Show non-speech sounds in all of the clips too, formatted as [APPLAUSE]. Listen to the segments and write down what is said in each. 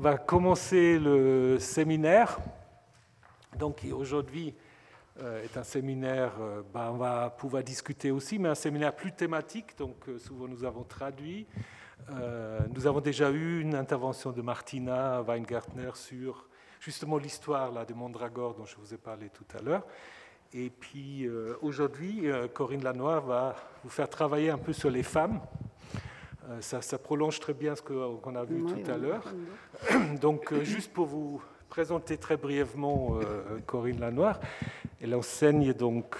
On va commencer le séminaire. Donc aujourd'hui euh, est un séminaire, euh, ben, on va pouvoir discuter aussi, mais un séminaire plus thématique. Donc euh, souvent nous avons traduit. nous avons déjà eu une intervention de Martina Weingartner sur justement l'histoire là, de dont je vous ai parlé tout à l'heure. Et puis aujourd'hui, Corinne Lanois va vous faire travailler un peu sur les femmes. Euh, ça, prolonge très bien ce qu'on a vu tout à l'heure. [CLEARS THROAT] Donc, euh, juste pour vous présenter très brièvement euh, Corinne Lanoir, elle enseigne donc,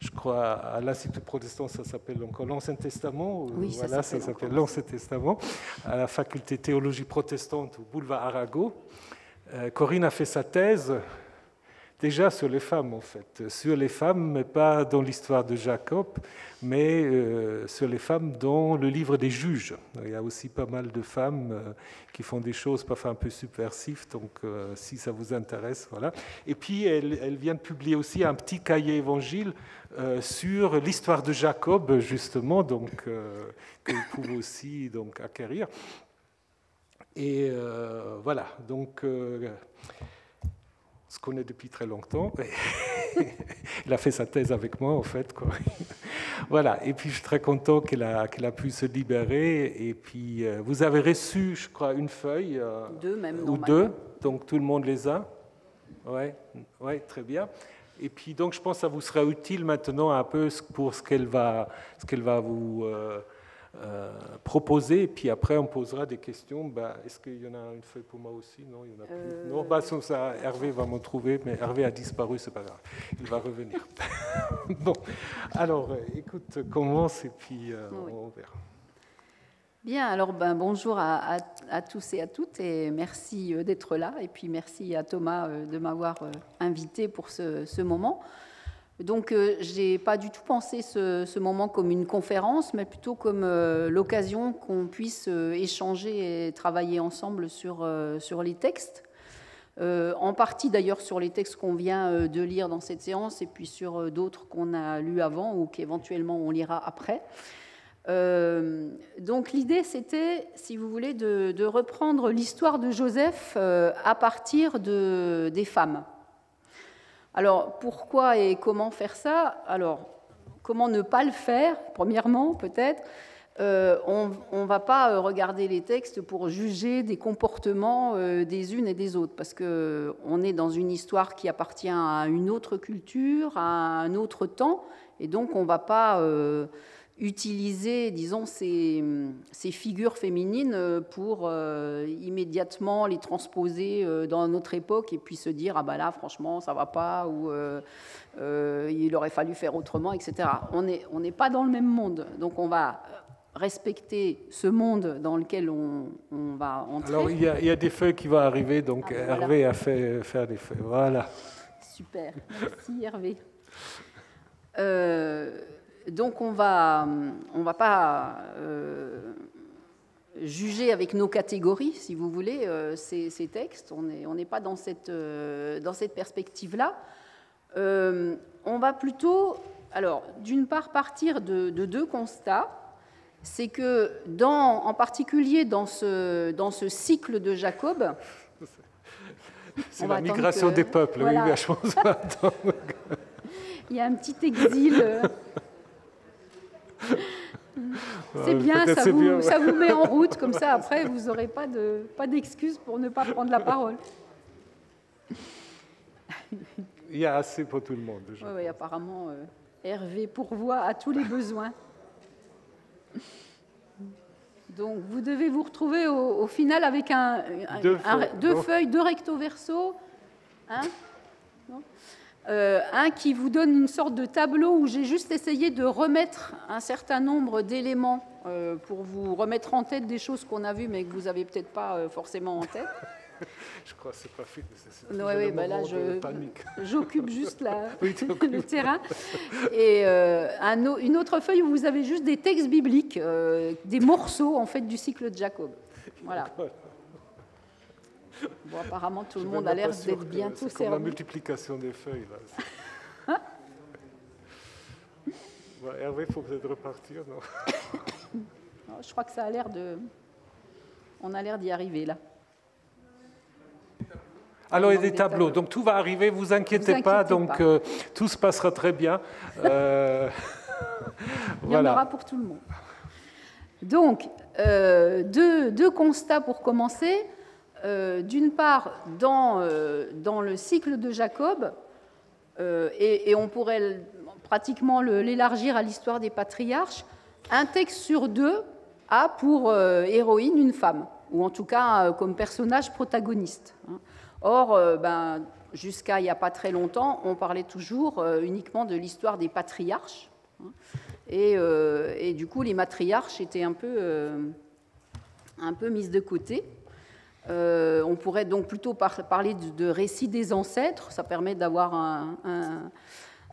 je crois, à l'Institut protestant, ça s'appelle encore l'Ancien Testament. Oui, voilà, ça s'appelle l'Ancien Testament, à la faculté théologie protestante au boulevard Arago. Corinne a fait sa thèse déjà sur les femmes, en fait. Sur les femmes, mais pas dans l'histoire de Jacob, mais euh, sur les femmes dans le livre des juges. Il y a aussi pas mal de femmes euh, qui font des choses parfois un peu subversives, donc euh, si ça vous intéresse, voilà. Et puis, elle, elle, vient de publier aussi un petit cahier évangile sur l'histoire de Jacob, justement, donc, que vous pouvez aussi donc, acquérir. Et voilà, donc se connaît depuis très longtemps. [LAUGHS] Il a fait sa thèse avec moi, en fait. Quoi. [LAUGHS] voilà, et puis je suis très content qu'elle a, pu se libérer. Et puis, euh, vous avez reçu, je crois, une feuille. Euh, deux même. Ou deux, donc tout le monde les a. Oui, ouais, très bien. Et puis, donc, je pense que ça vous sera utile maintenant un peu pour ce qu'elle va, ce qu'elle va vous... Euh, euh, proposer, et puis après on posera des questions. Bah, Est-ce qu'il y en a une feuille pour moi aussi? Non, il y en a plus. Euh, non, bah, ça, Hervé va m'en trouver, mais Hervé a disparu, c'est pas grave. Il va revenir. [LAUGHS] bon, alors euh, écoute, commence et puis on verra. Bien, alors ben, bonjour à, tous et à toutes et merci d'être là et puis merci à Thomas de m'avoir invité pour ce, ce moment. Donc, euh, je n'ai pas du tout pensé ce, moment comme une conférence, mais plutôt comme euh, l'occasion qu'on puisse euh, échanger et travailler ensemble sur, sur les textes. en partie d'ailleurs sur les textes qu'on vient de lire dans cette séance et puis sur d'autres qu'on a lus avant ou qu'éventuellement on lira après. donc l'idée c'était, si vous voulez, de, reprendre l'histoire de Joseph à partir de, des femmes. Alors, pourquoi et comment faire ça? Alors, comment ne pas le faire Premièrement, peut-être, euh, on ne va pas euh, regarder les textes pour juger des comportements euh, des unes et des autres, parce qu'on est dans une histoire qui appartient à une autre culture, à un autre temps, et donc on ne va pas utiliser, disons, ces, figures féminines pour euh, immédiatement les transposer euh, dans notre époque et puis se dire ah bah là franchement ça va pas ou euh, il aurait fallu faire autrement, etc. On n'est on n'est pas dans le même monde, donc on va respecter ce monde dans lequel on, va entrer. Alors il y, a, il y, a, des feuilles qui vont arriver, donc ah, Hervé a fait faire des feuilles. Voilà. Super, merci Hervé. Euh, donc on va, on va pas euh, juger avec nos catégories, si vous voulez, euh, ces, textes. On n'est on pas dans cette, euh, dans cette perspective-là. on va plutôt, alors, d'une part, partir de, deux constats. C'est que, dans, en particulier dans ce, dans ce cycle de Jacob, c'est la migration des peuples, oui, je pense. [LAUGHS] Il y a un petit exil c'est bien, ça vous, ça vous, met en route, comme ça [LAUGHS] après vous n'aurez pas d'excuses pas pour ne pas prendre la parole. Il y a assez pour tout le monde. Oui, apparemment, euh, Hervé pourvoit à tous les besoins. Donc vous devez vous retrouver au, final avec un, deux, feuilles, deux recto verso. Hein? Euh, un qui vous donne une sorte de tableau où j'ai juste essayé de remettre un certain nombre d'éléments euh, pour vous remettre en tête des choses qu'on a vues mais que vous n'avez peut-être pas euh, forcément en tête. [LAUGHS] je crois que c'est pas fait. Oui, oui, bah là, [LAUGHS] j'occupe juste la, [LAUGHS] le terrain. Et un, une autre feuille où vous avez juste des textes bibliques, des morceaux en fait du cycle de Jacob. Voilà. [LAUGHS] Bon, apparemment, tout le monde a l'air d'être bientôt servi. C'est la multiplication des feuilles. Là. [LAUGHS] Hervé, il faut peut-être repartir, [COUGHS] non, Je crois que ça a l'air de... On a l'air d'y arriver, là. Alors, il y a des, tableaux. donc tout va arriver, vous inquiétez, vous pas, donc euh, tout se passera très bien. Euh, [LAUGHS] il y en aura pour tout le monde. Donc, euh, deux, constats pour commencer. D'une part, dans, dans, le cycle de Jacob, et, et, on pourrait pratiquement l'élargir à l'histoire des patriarches, un texte sur deux a pour héroïne une femme ou en tout cas euh, comme personnage protagoniste. Hein. Or, euh, ben, jusqu'à il n'y a pas très longtemps, on parlait toujours euh, uniquement de l'histoire des patriarches. Hein. Et, du coup, les matriarches étaient un peu, un peu mises de côté. On pourrait donc plutôt parler de, récit des ancêtres. Ça permet d'avoir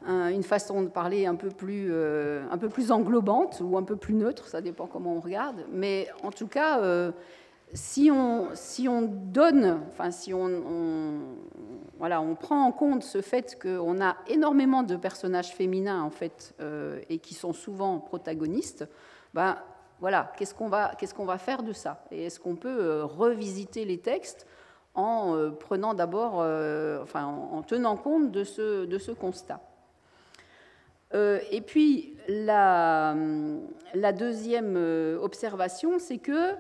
une façon de parler un peu, plus, un peu plus englobante ou un peu plus neutre, ça dépend comment on regarde. Mais en tout cas, si on, si on donne, enfin si on, voilà, on prend en compte ce fait qu'on a énormément de personnages féminins en fait euh, et qui sont souvent protagonistes, ben voilà, qu'est-ce qu'on va, faire de ça? Et est-ce qu'on peut euh, revisiter les textes en euh, prenant d'abord, enfin en, tenant compte de ce, constat? Et puis la, la deuxième observation, c'est que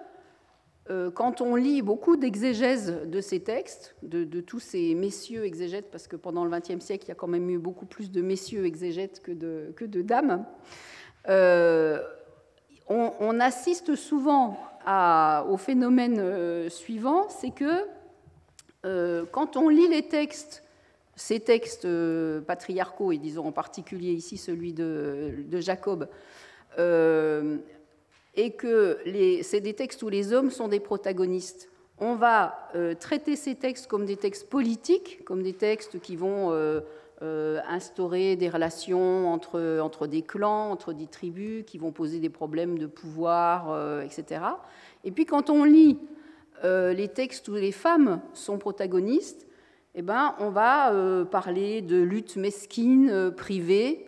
euh, quand on lit beaucoup d'exégèses de ces textes, de, tous ces messieurs exégètes, parce que pendant le XXe siècle, il y a quand même eu beaucoup plus de messieurs exégètes que de, dames, euh, on, assiste souvent au phénomène euh, suivant, c'est que quand on lit les textes, ces textes patriarcaux, et disons en particulier ici celui de, Jacob, et que c'est des textes où les hommes sont des protagonistes. On va euh, traiter ces textes comme des textes politiques, comme des textes qui vont euh, euh, instaurer des relations entre, entre des clans, entre des tribus, qui vont poser des problèmes de pouvoir, etc. Et puis quand on lit les textes où les femmes sont protagonistes, eh ben, on va parler de lutte mesquine, privée.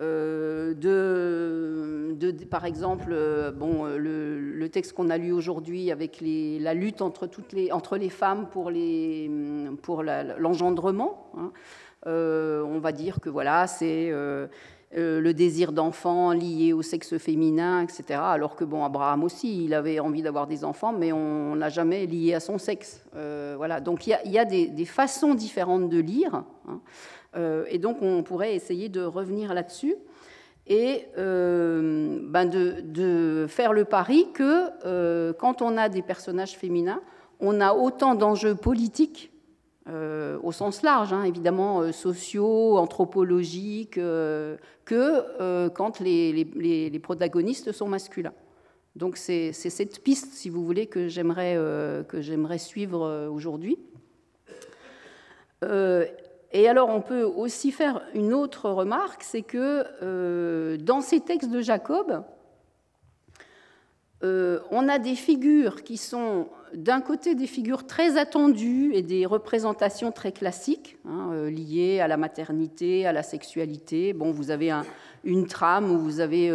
Euh, de, par exemple, euh, bon, euh, le, texte qu'on a lu aujourd'hui avec la lutte entre, toutes les, entre les femmes pour, les, pour l'engendrement. Hein. on va dire que voilà, c'est le désir d'enfant lié au sexe féminin, etc. Alors que bon, Abraham aussi, il avait envie d'avoir des enfants, mais on n'a jamais lié à son sexe. voilà. Donc il y a, des, façons différentes de lire. Hein. Euh, et donc on pourrait essayer de revenir là-dessus et euh, ben de, faire le pari que euh, quand on a des personnages féminins, on a autant d'enjeux politiques au sens large, hein, évidemment sociaux, anthropologiques, que quand les, protagonistes sont masculins. Donc c'est cette piste, si vous voulez, que j'aimerais suivre aujourd'hui. Et alors on peut aussi faire une autre remarque, c'est que euh, dans ces textes de Jacob, euh, on a des figures qui sont d'un côté des figures très attendues et des représentations très classiques, hein, euh, liées à la maternité, à la sexualité. Bon, vous avez une trame où vous avez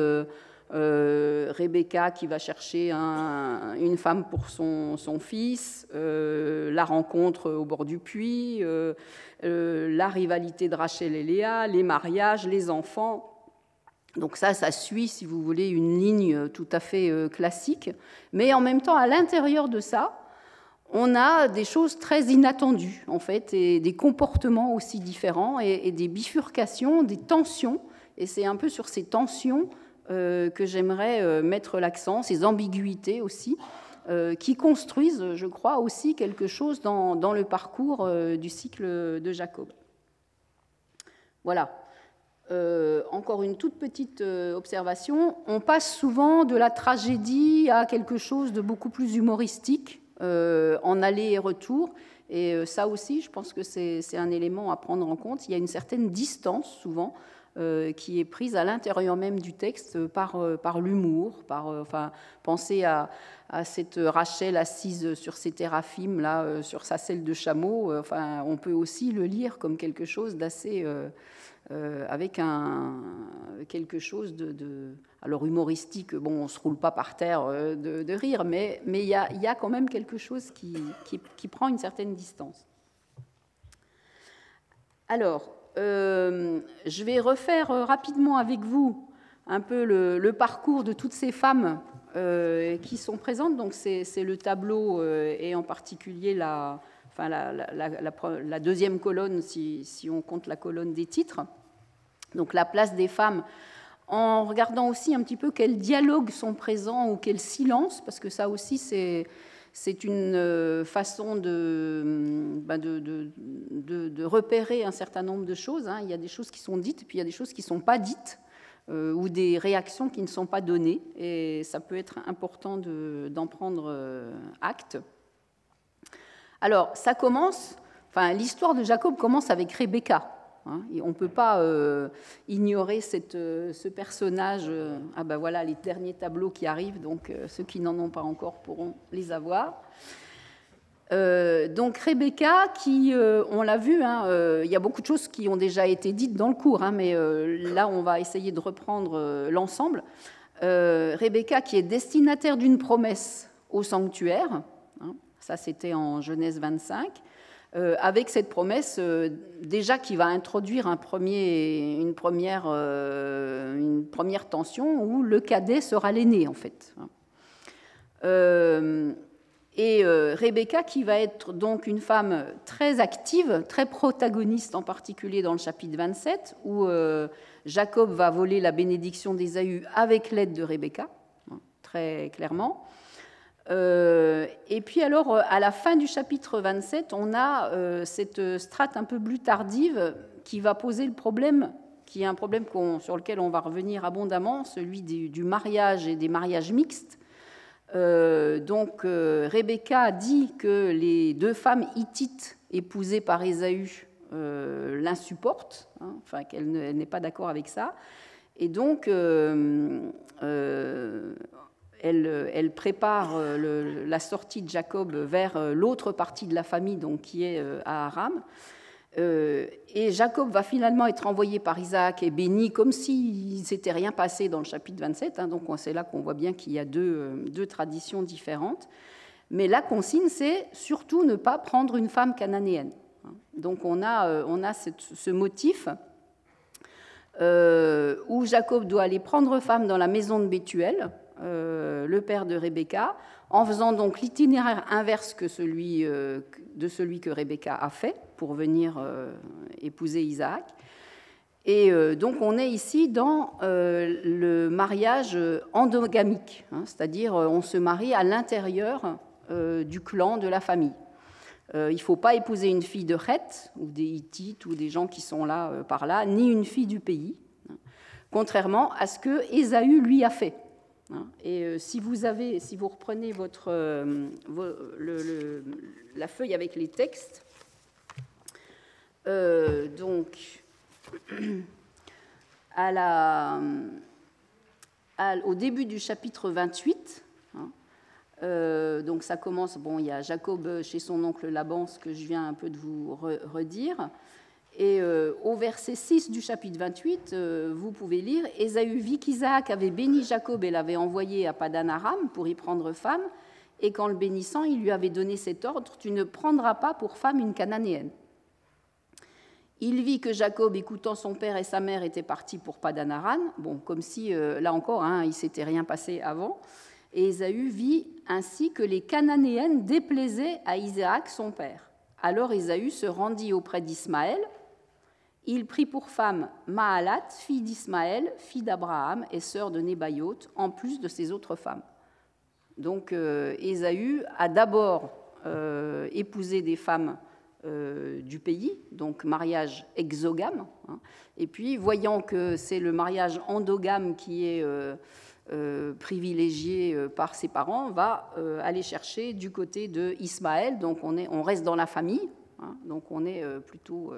Rebecca qui va chercher une femme pour son, fils, euh, la rencontre au bord du puits, euh, la rivalité de Rachel et Léa, les mariages, les enfants. Donc ça, ça suit, si vous voulez, une ligne tout à fait classique. Mais en même temps, à l'intérieur de ça, on a des choses très inattendues, en fait, et des comportements aussi différents, et des bifurcations, des tensions. Et c'est un peu sur ces tensions euh, que j'aimerais euh, mettre l'accent, ces ambiguïtés aussi, euh, qui construisent, je crois, aussi quelque chose dans, le parcours du cycle de Jacob. Voilà. encore une toute petite observation. On passe souvent de la tragédie à quelque chose de beaucoup plus humoristique, en aller et retour. Et ça aussi, je pense que c'est un élément à prendre en compte. Il y a une certaine distance souvent qui est prise à l'intérieur même du texte par, par l'humour, par, enfin, pensez à, cette Rachel assise sur ses téraphimes, là, sur sa selle de chameau. Enfin, on peut aussi le lire comme quelque chose d'assez euh, avec un, quelque chose de, alors humoristique. Bon, on se roule pas par terre euh, de, rire, mais il y, a, y, a, quand même quelque chose qui, qui, prend une certaine distance. Alors, euh, je vais refaire rapidement avec vous un peu le, parcours de toutes ces femmes qui sont présentes. Donc, c'est le tableau et en particulier la, deuxième colonne, si, si, on compte la colonne des titres. Donc la place des femmes, en regardant aussi un petit peu quels dialogues sont présents ou quels silences, parce que ça aussi c'est c'est une euh, façon bah, de, de, de, de, repérer un certain nombre de choses. Hein. Il y a des choses qui sont dites, puis il y a des choses qui ne sont pas dites, euh, ou des réactions qui ne sont pas données. Et ça peut être important d'en prendre euh, acte. Alors, ça commence, enfin, l'histoire de Jacob commence avec Rebecca. Hein. on ne peut pas euh, ignorer euh, ce personnage. Euh, ah ben voilà, les derniers tableaux qui arrivent, donc ceux qui n'en ont pas encore pourront les avoir. donc Rebecca, qui, on l'a vu, hein, il y a beaucoup de choses qui ont déjà été dites dans le cours, hein, mais là on va essayer de reprendre l'ensemble. Rebecca, qui est destinataire d'une promesse au sanctuaire, ça c'était en Genèse 25, euh, avec cette promesse euh, déjà qui va introduire premier, une, première, euh, une, première, tension où le cadet sera l'aîné en fait. et Rebecca qui va être donc une femme très active, très protagoniste en particulier dans le chapitre 27 où Jacob va voler la bénédiction d'Ésaü avec l'aide de Rebecca, hein, très clairement. Euh, et puis alors, euh, à la fin du chapitre 27, on a euh, cette strate un peu plus tardive qui va poser le problème, qui est un problème sur lequel on va revenir abondamment, celui du, mariage et des mariages mixtes. donc, Rebecca dit que les deux femmes hittites épousées par Ésaü l'insupportent, hein, enfin qu'elle n'est pas d'accord avec ça. Et donc, elle, prépare euh, la sortie de Jacob vers euh, l'autre partie de la famille, donc qui est à Aram. et Jacob va finalement être envoyé par Isaac et béni comme s'il ne s'était rien passé dans le chapitre 27. Hein. donc c'est là qu'on voit bien qu'il y a deux, traditions différentes. Mais la consigne, c'est surtout ne pas prendre une femme cananéenne. Hein. Donc on a, on a ce motif où Jacob doit aller prendre femme dans la maison de Bethuel, euh, le père de Rebecca, en faisant donc l'itinéraire inverse que celui, euh, de celui que Rebecca a fait pour venir euh, épouser Isaac. Et donc on est ici dans le mariage endogamique, hein, c'est-à-dire on se marie à l'intérieur du clan, de la famille. il ne faut pas épouser une fille de Heth, ou des Hittites, ou des gens qui sont là par là, ni une fille du pays, hein, contrairement à ce que Ésaü lui a fait. Hein. Et euh, si vous, avez, si vous reprenez votre, euh, la feuille avec les textes, euh, donc [CLEARS THROAT] au début du chapitre 28, hein, donc ça commence, bon, il y a Jacob chez son oncle Laban, ce que je viens un peu de vous redire. Et euh, au verset 6 du chapitre 28, euh, vous pouvez lire Ésaü vit qu'Isaac avait béni Jacob et l'avait envoyé à Padan Aram pour y prendre femme. Et qu'en le bénissant, il lui avait donné cet ordre Tu ne prendras pas pour femme une cananéenne. Il vit que Jacob, écoutant son père et sa mère, était parti pour Padan Aram. Bon, comme si, euh, là encore, hein, il s'était rien passé avant. Et Ésaü vit ainsi que les cananéennes déplaisaient à Isaac, son père. Alors Ésaü se rendit auprès d'Ismaël il prit pour femme Maalat, fille d'Ismaël, fille d'Abraham et sœur de Nébaïot, en plus de ses autres femmes. Donc euh, Ésaü a d'abord euh, épousé des femmes euh, du pays, donc mariage exogame, hein. et puis voyant que c'est le mariage endogame qui est privilégié par ses parents, va aller chercher du côté de Ismaël, donc on, est, on reste dans la famille, Hein. donc on est plutôt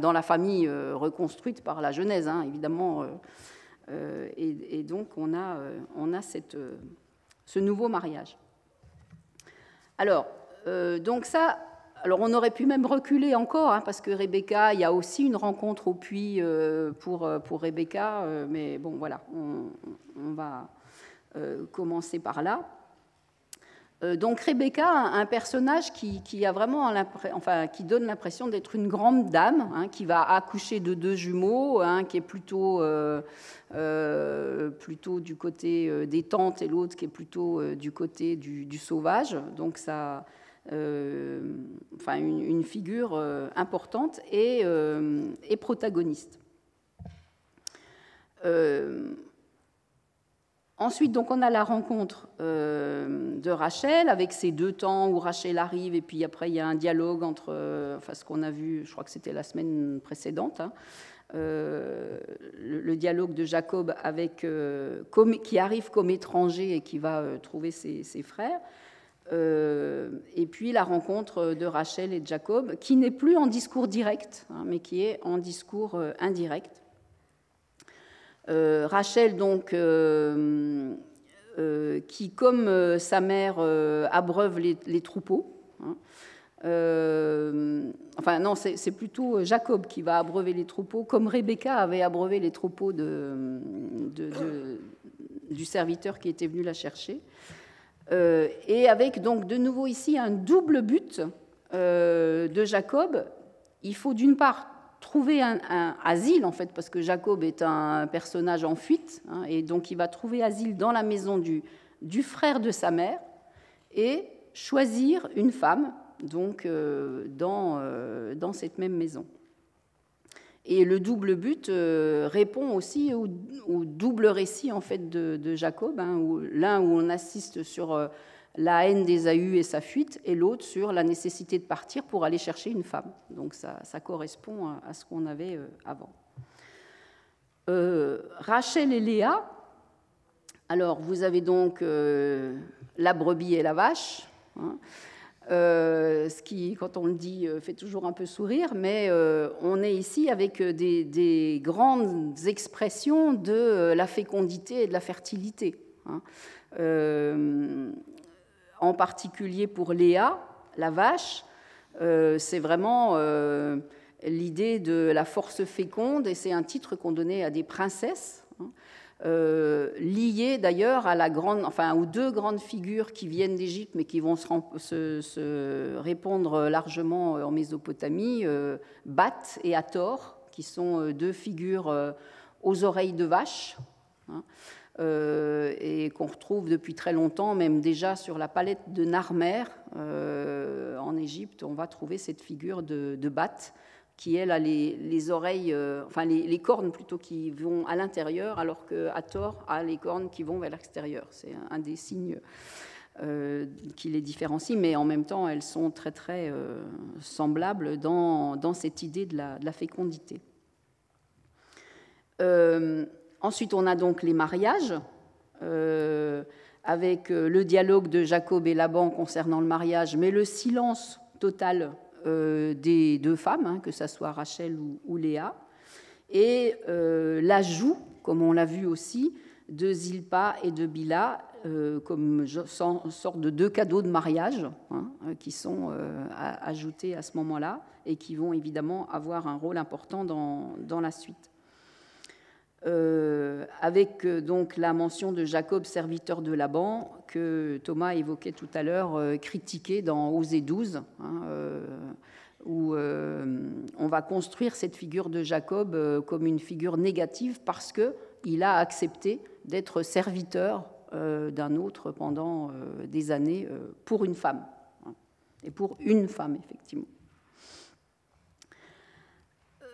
dans la famille reconstruite par la Genèse, hein, évidemment. Et, donc on a, on a cette, ce nouveau mariage. Alors, donc ça, alors on aurait pu même reculer encore, hein, parce que Rebecca, il y a aussi une rencontre au puits euh, pour, euh, pour Rebecca, euh, mais bon voilà, on, va commencer par là. Donc Rebecca, un personnage qui, a vraiment enfin, qui donne l'impression d'être une grande dame, hein, qui va accoucher de deux jumeaux, hein, qui est plutôt, plutôt du côté des tantes et l'autre qui est plutôt du côté du, sauvage. Donc ça euh, enfin une, figure euh, importante et, euh, et protagoniste. Ensuite, donc, on a la rencontre de Rachel avec ces deux temps où Rachel arrive et puis après il y a un dialogue entre, enfin ce qu'on a vu, je crois que c'était la semaine précédente, hein, le, dialogue de Jacob avec, qui arrive comme étranger et qui va trouver ses, frères. Euh, et puis la rencontre de Rachel et de Jacob, qui n'est plus en discours direct, hein, mais qui est en discours euh, indirect. Euh, Rachel, donc, qui, comme sa mère, abreuve les, troupeaux. Hein, enfin, non, c'est plutôt Jacob qui va abreuver les troupeaux, comme Rebecca avait abreuvé les troupeaux du serviteur qui était venu la chercher. Euh, et avec donc de nouveau ici un double but euh, de Jacob. Il faut d'une part trouver un, asile, en fait, parce que Jacob est un personnage en fuite, hein, et donc il va trouver asile dans la maison du, frère de sa mère, et choisir une femme donc, euh, dans, dans cette même maison. Et le double but euh, répond aussi au, double récit en fait de, Jacob, hein, l'un où on assiste sur euh, la haine d'Ésaü et sa fuite, et l'autre sur la nécessité de partir pour aller chercher une femme. Donc ça, correspond à, ce qu'on avait euh, avant. Rachel et Léa. Alors vous avez donc la brebis et la vache. Hein. Euh, ce qui, quand on le dit, euh, fait toujours un peu sourire, mais euh, on est ici avec des, grandes expressions de la fécondité et de la fertilité. Hein. En particulier pour Léa, la vache, c'est vraiment l'idée de la force féconde, et c'est un titre qu'on donnait à des princesses. Hein. Euh, liées d'ailleurs à la grande, enfin, aux deux grandes figures qui viennent d'Égypte mais qui vont se, répondre largement en Mésopotamie, euh, Bat et Hathor, qui sont euh, deux figures aux oreilles de vache. Hein, et qu'on retrouve depuis très longtemps, même déjà sur la palette de Narmer en Égypte, on va trouver cette figure de, de Bat qui elle a les, oreilles, euh, enfin les, cornes plutôt qui vont à l'intérieur, alors que Hathor a les cornes qui vont vers l'extérieur. C'est un, des signes euh, qui les différencie, mais en même temps, elles sont très très euh, semblables dans, cette idée de la fécondité. Ensuite, on a donc les mariages avec le dialogue de Jacob et Laban concernant le mariage, mais le silence total euh, des deux femmes, hein, que ce soit Rachel ou, Léa, et euh, l'ajout, comme on l'a vu aussi, de Zilpa et de Bila euh, comme sorte de deux cadeaux de mariage hein, qui sont ajoutés à ce moment-là et qui vont évidemment avoir un rôle important dans, dans la suite. Euh, avec euh, donc la mention de Jacob, serviteur de Laban, que Thomas évoquait tout à l'heure, euh, critiqué dans Osée 12, hein, où on va construire cette figure de Jacob comme une figure négative parce qu'il a accepté d'être serviteur d'un autre pendant des années pour une femme, hein, et pour une femme, effectivement.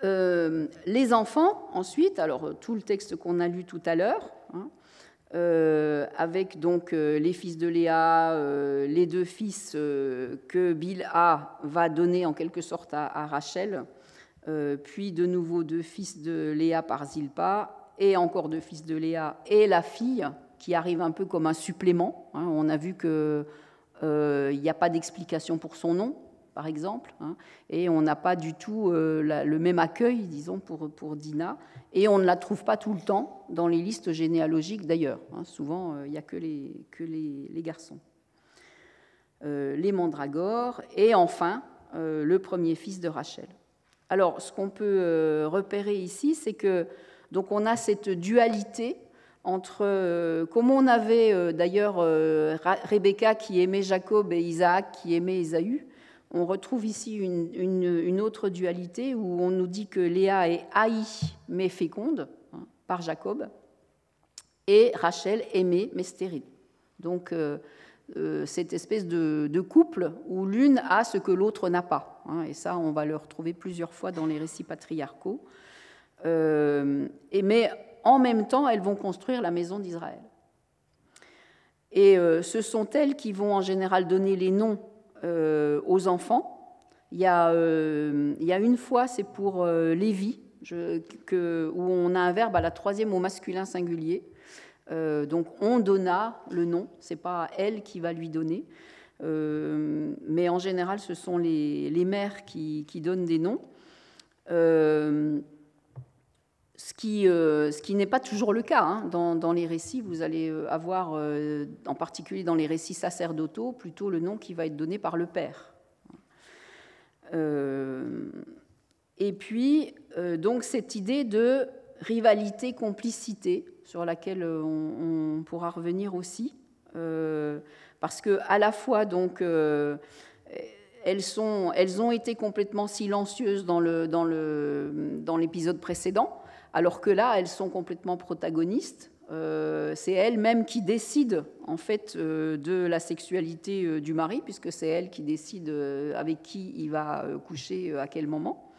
Euh, les enfants, ensuite, alors tout le texte qu'on a lu tout à l'heure, hein, euh, avec donc euh, les fils de Léa, les deux fils que Bilha va donner en quelque sorte à, Rachel, puis de nouveau deux fils de Léa par Zilpa, et encore deux fils de Léa, et la fille qui arrive un peu comme un supplément. Hein. on a vu qu'il n'y a pas d'explication pour son nom, par exemple, hein, et on n'a pas du tout le même accueil, disons, pour, pour Dina, et on ne la trouve pas tout le temps dans les listes généalogiques d'ailleurs. Hein. souvent, il n'y a que les, que les, garçons. les mandragores, et enfin, le premier fils de Rachel. Alors, ce qu'on peut repérer ici, c'est que donc on a cette dualité entre, euh, comme on avait euh, d'ailleurs euh, Rebecca qui aimait Jacob et Isaac qui aimait Ésaü, on retrouve ici une, autre dualité où on nous dit que Léa est haïe mais féconde hein, par Jacob et Rachel aimée mais stérile. Donc cette espèce de, couple où l'une a ce que l'autre n'a pas. Hein, et ça, on va le retrouver plusieurs fois dans les récits patriarcaux. et, mais en même temps, elles vont construire la maison d'Israël. Et euh, ce sont elles qui vont en général donner les noms euh, aux enfants. Il y, a, euh, il y, a, une fois, c'est pour Lévi, que, où on a un verbe à la troisième au masculin singulier. donc on donna le nom, c'est pas elle qui va lui donner. mais en général, ce sont les, les mères qui, qui, donnent des noms ce qui, euh, ce qui n'est pas toujours le cas. Hein. Dans, les récits, vous allez euh, avoir, euh, en particulier dans les récits sacerdotaux, plutôt le nom qui va être donné par le père. et puis, donc, cette idée de rivalité, complicité, sur laquelle on, pourra revenir aussi, parce que à la fois, donc, elles, sont, elles ont été complètement silencieuses dans l'épisode précédent, alors que là, elles sont complètement protagonistes. Euh, c'est elles-mêmes qui décident en fait euh, de la sexualité euh, du mari, puisque c'est elle qui décide avec qui il va coucher à quel moment.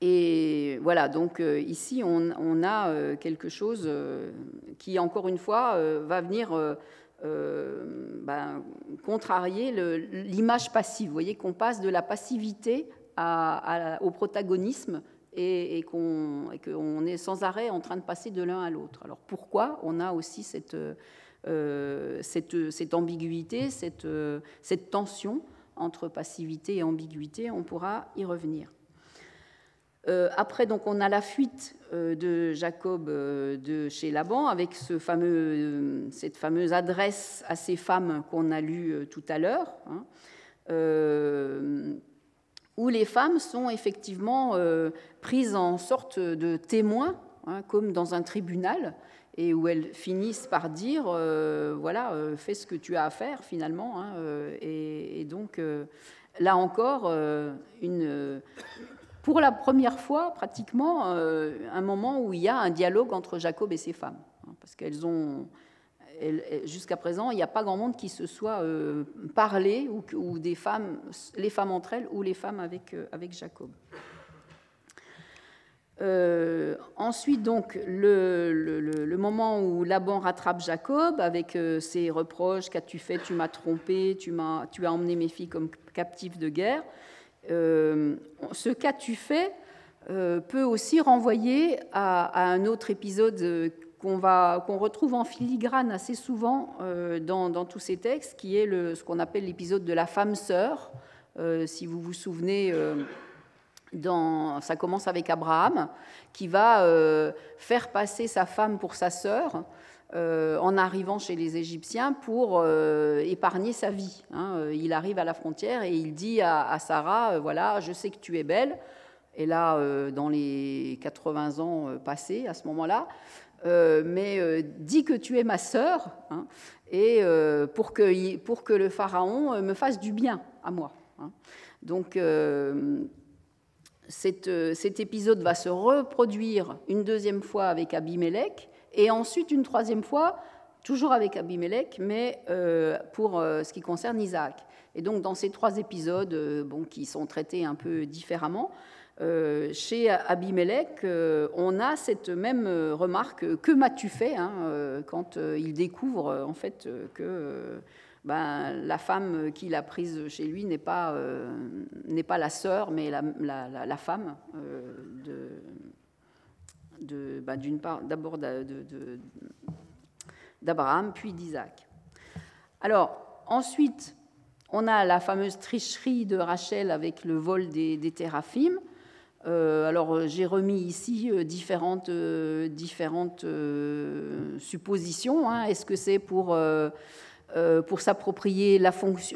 et voilà, donc ici on, a quelque chose qui, encore une fois, va venir ben, contrarier l'image passive. Vous voyez qu'on passe de la passivité au protagonisme et, qu'on est sans arrêt en train de passer de l'un à l'autre. Alors pourquoi on a aussi cette, euh, cette, ambiguïté, cette, cette, tension entre passivité et ambiguïté On pourra y revenir. Euh, après, donc, on a la fuite euh, de Jacob de chez Laban avec ce fameux, cette fameuse adresse à ces femmes qu'on a lue tout à l'heure. Hein où les femmes sont effectivement euh, prises en sorte de témoins, hein, comme dans un tribunal, et où elles finissent par dire, euh, voilà, euh, fais ce que tu as à faire finalement. Hein, et, donc, là encore, une, pour la première fois, pratiquement, un moment où il y a un dialogue entre Jacob et ses femmes, hein, parce qu'elles ont jusqu'à présent, il n'y a pas grand monde qui se soit euh, parlé, ou, des femmes, les femmes entre elles, ou les femmes avec, euh, Jacob. Euh, ensuite, donc, le, moment où Laban rattrape Jacob avec ses reproches Qu'as-tu fait Tu m'as trompé, tu, as emmené mes filles comme captives de guerre. ce qu'as-tu fait peut aussi renvoyer à, un autre épisode qu'on retrouve en filigrane assez souvent euh, dans, tous ces textes, qui est le, ce qu'on appelle l'épisode de la femme sœur. Euh, si vous vous souvenez, euh, ça commence avec Abraham, qui va faire passer sa femme pour sa sœur. en arrivant chez les Égyptiens pour épargner sa vie. Hein. Il arrive à la frontière et il dit à, à Sarah, voilà, je sais que tu es belle. Et là, dans les 80 ans passés, à ce moment-là, mais euh, dis que tu es ma sœur, hein, et euh, pour, que, pour que le pharaon me fasse du bien à moi. Hein. Donc cet, cet, épisode va se reproduire une deuxième fois avec Abimelech, et ensuite une troisième fois, toujours avec Abimelech, mais pour ce qui concerne Isaac. Et donc dans ces trois épisodes, bon, qui sont traités un peu différemment, euh, chez Abimelech, euh, on a cette même euh, remarque que m'as-tu fait hein, quand il découvre en fait que ben, la femme qu'il a prise chez lui n'est pas, la sœur, mais la, femme de, ben, d'une part d'abord d'Abraham, puis d'Isaac. Alors ensuite, On a la fameuse tricherie de Rachel avec le vol des, des alors j'ai remis ici euh, différentes, euh, suppositions. Hein. Est-ce que c'est pour, s'approprier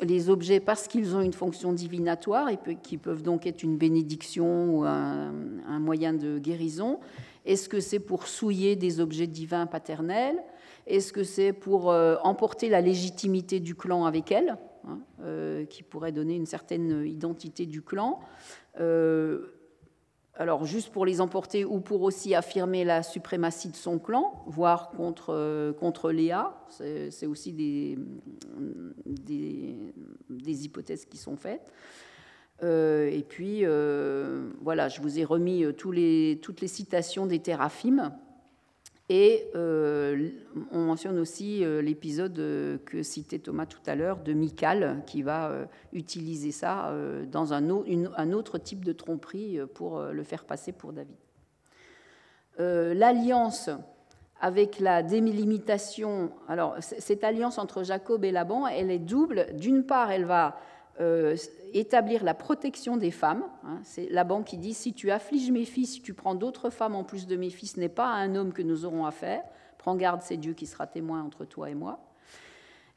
les objets parce qu'ils ont une fonction divinatoire et qui peuvent donc être une bénédiction ou un, un moyen de guérison? Est-ce que c'est pour souiller des objets divins paternels? Est-ce que c'est pour emporter la légitimité du clan avec elle hein, qui pourrait donner une certaine identité du clan? Alors juste pour les emporter ou pour aussi affirmer la suprématie de son clan, voire contre, euh, contre Léa. C'est aussi des, des, hypothèses qui sont faites. Euh, et puis, euh, voilà, je vous ai remis tous les, toutes les citations des théraphimes et euh, on mentionne aussi euh, l'épisode euh, que citait Thomas tout à l'heure de Michal, qui va utiliser ça dans un, autre type de tromperie pour le faire passer pour David. L'alliance avec la démilimitation, alors cette alliance entre Jacob et Laban, elle est double. D'une part, elle va euh, établir la protection des femmes. Hein, c'est Laban qui dit si tu affliges mes fils, si tu prends d'autres femmes en plus de mes fils, n'est pas un homme que nous aurons à faire. Prends garde, c'est Dieu qui sera témoin entre toi et moi.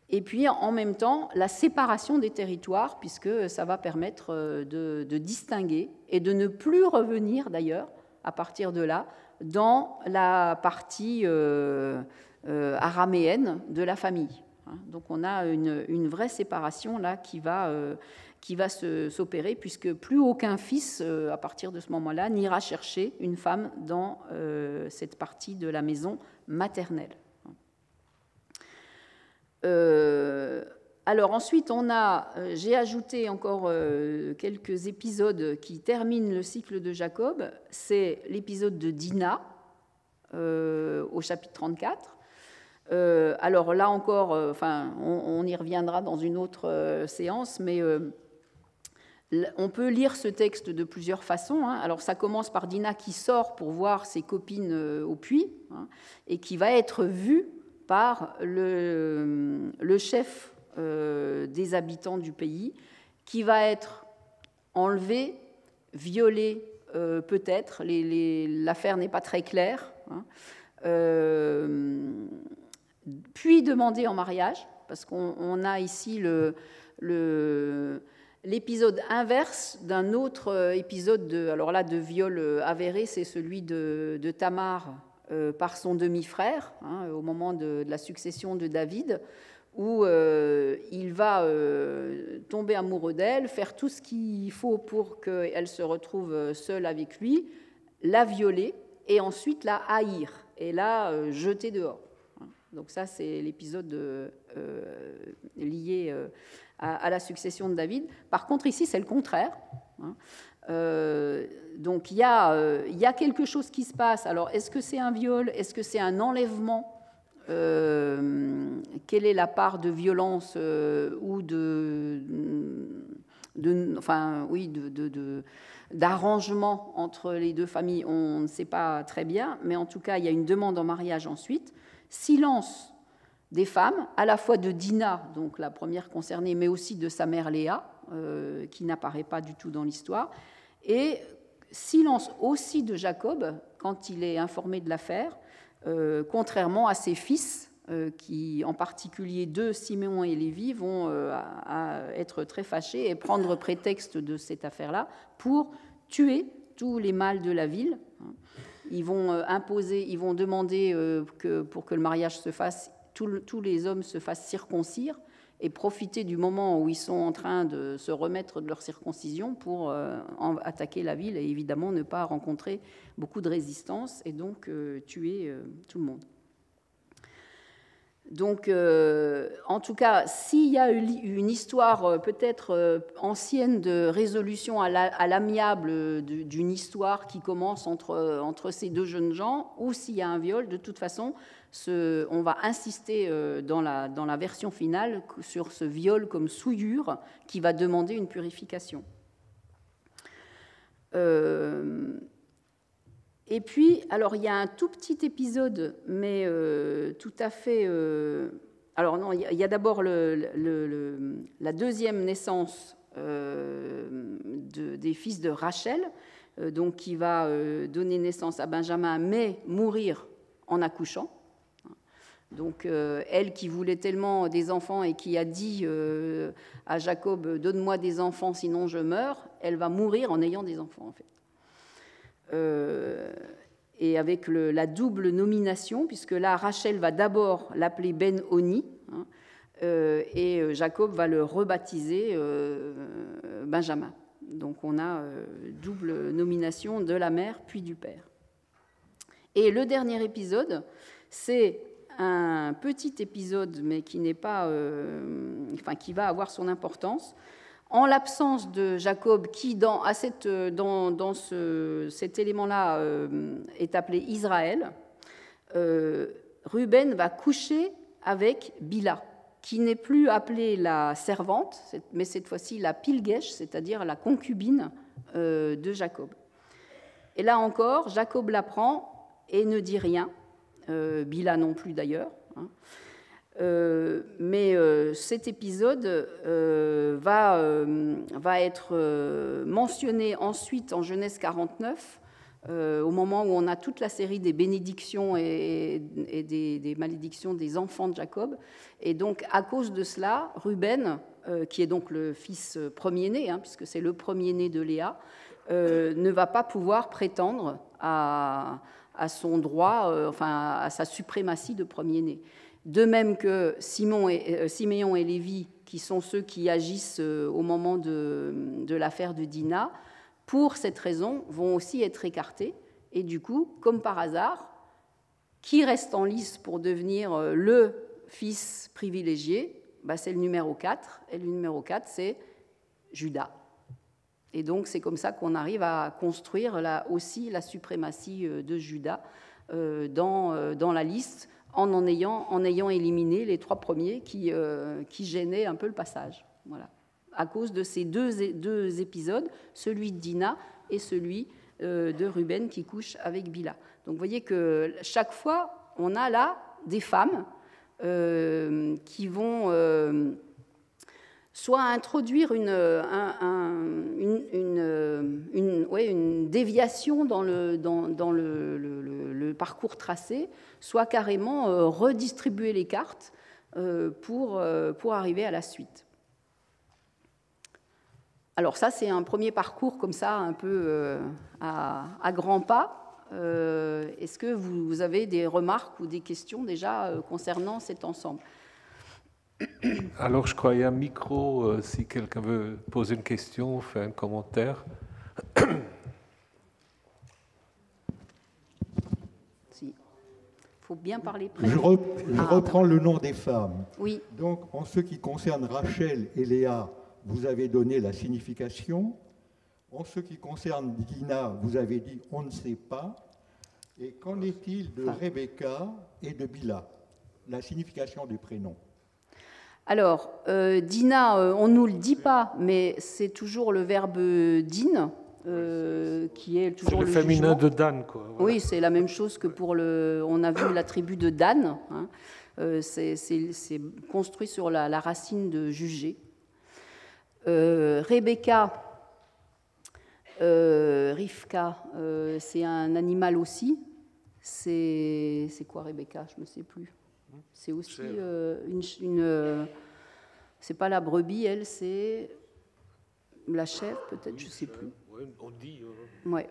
Et puis en même temps, la séparation des territoires, puisque ça va permettre euh, de, distinguer et de ne plus revenir d'ailleurs, à partir de là, dans la partie euh, araméenne de la famille. Hein. Donc on a une, vraie séparation là qui va, euh, s'opérer, puisque plus aucun fils, euh, à partir de ce moment-là, n'ira chercher une femme dans euh, cette partie de la maison maternelle. alors ensuite, on a, j'ai ajouté encore quelques épisodes qui terminent le cycle de Jacob. C'est l'épisode de Dinah au chapitre 34 euh, alors là encore, euh, on, y reviendra dans une autre euh, séance, mais on peut lire ce texte de plusieurs façons. Hein. Alors ça commence par Dina qui sort pour voir ses copines au puits hein, et qui va être vue par le, le chef des habitants du pays, qui va être enlevé, violé peut-être. L'affaire n'est pas très claire. Hein puis demander en mariage, parce qu'on a ici l'épisode inverse d'un autre épisode de, alors là, de viol avéré, c'est celui de, Tamar euh, par son demi-frère, hein, au moment de, la succession de David, où euh, il va euh, tomber amoureux d'elle, faire tout ce qu'il faut pour qu'elle se retrouve seule avec lui, la violer et ensuite la haïr et la jeter dehors. Donc ça, c'est l'épisode euh, lié euh, à, la succession de David. Par contre, ici, c'est le contraire. Hein. Euh, donc il y, a, quelque chose qui se passe. Alors, est-ce que c'est un viol? Est-ce que c'est un enlèvement? Quelle est la part de violence ou de, d'arrangement entre les deux familles, on ne sait pas très bien, mais en tout cas, il y a une demande en mariage ensuite silence des femmes, à la fois de Dina, donc la première concernée, mais aussi de sa mère Léa, euh, qui n'apparaît pas du tout dans l'histoire, et silence aussi de Jacob quand il est informé de l'affaire, euh, contrairement à ses fils, euh, qui, en particulier deux, Siméon et Lévi, vont être très fâchés et prendre prétexte de cette affaire-là pour tuer tous les mâles de la ville. Ils vont euh, imposer, ils vont demander euh, que pour que le mariage se fasse, tous les hommes se fassent circoncire et profiter du moment où ils sont en train de se remettre de leur circoncision pour euh, attaquer la ville et évidemment ne pas rencontrer beaucoup de résistance et donc tuer tout le monde. Donc, euh, en tout cas, s'il y a une histoire euh, peut-être euh, ancienne de résolution à l'amiable d'une histoire qui commence entre, ces deux jeunes gens, ou s'il y a un viol, de toute façon, on va insister dans la, version finale sur ce viol comme souillure qui va demander une purification. Et puis, alors il y a un tout petit épisode, mais euh, tout à fait euh, alors non, il y a d'abord la deuxième naissance des fils de Rachel, donc qui va donner naissance à Benjamin, mais mourir en accouchant. Donc elle qui voulait tellement des enfants et qui a dit à Jacob, donne-moi des enfants sinon je meurs, elle va mourir en ayant des enfants en fait et avec la double nomination, puisque là, Rachel va d'abord l'appeler Ben Oni, hein, euh, et euh, Jacob va le rebaptiser euh, Benjamin. Donc on a double nomination de la mère puis du père. Et le dernier épisode, c'est un petit épisode, mais qui n'est pas, enfin, qui va avoir son importance en l'absence de Jacob, qui dans, dans, cet élément-là euh, est appelé Israël, euh, Ruben va coucher avec Bila, qui n'est plus appelée la servante, mais cette fois-ci la pilgesh, c'est-à-dire la concubine euh, de Jacob. Et là encore, Jacob l'apprend et ne dit rien, Bila non plus d'ailleurs. Hein. Euh, mais euh, cet épisode euh, va, être mentionné ensuite en Genèse 49, au moment où on a toute la série des bénédictions et, des, malédictions des enfants de Jacob. Et donc, à cause de cela, Ruben, qui est donc le fils premier-né, hein, puisque c'est le premier-né de Léa, ne va pas pouvoir prétendre à son droit, enfin à sa suprématie de premier-né. De même que Simon et, euh, Siméon et Lévi, qui sont ceux qui agissent euh, au moment de, l'affaire de Dina, pour cette raison, vont aussi être écartés. Et du coup, comme par hasard, qui reste en lice pour devenir euh, le fils privilégié bah, C'est le numéro 4. Et le numéro 4, c'est Judas. Et donc, c'est comme ça qu'on arrive à construire là aussi la suprématie de Judas dans, dans la liste en, ayant, éliminé les trois premiers qui, euh, qui gênaient un peu le passage. Voilà. À cause de ces deux, deux épisodes, celui de Dina et celui euh, de Ruben qui couche avec Bila. Donc vous voyez que chaque fois, on a là des femmes euh, qui vont soit introduire une, ouais, une, déviation dans, le, parcours tracé, soit carrément euh, redistribuer les cartes euh, pour, euh, arriver à la suite. Alors ça, c'est un premier parcours comme ça, un peu à, grands pas. Est-ce que vous avez des remarques ou des questions déjà concernant cet ensemble? Alors, je crois qu'il y a un micro, euh, si quelqu'un veut poser une question, faire un commentaire. [COUGHS] Il faut bien parler près. Je, ah, reprends le nom des femmes. Oui. Donc, en ce qui concerne Rachel et Léa, vous avez donné la signification. En ce qui concerne Dina, vous avez dit on ne sait pas. Et qu'en est-il de. Rebecca et de Bila? La signification du prénom alors, euh, Dina, euh, on ne nous le dit pas, mais c'est toujours le verbe din, euh, qui est toujours le, féminin de Dan. Quoi, Oui, c'est la même chose que pour le. On a vu la tribu de Dan. Hein, c'est construit sur la, racine de juger. Rebecca, Rivka, c'est un animal aussi. C'est quoi Rebecca? Je ne sais plus. C'est aussi euh, une. Euh, c'est pas la brebis, elle, c'est la chèvre, peut-être, je ne sais plus. on dit. Euh. Ouais.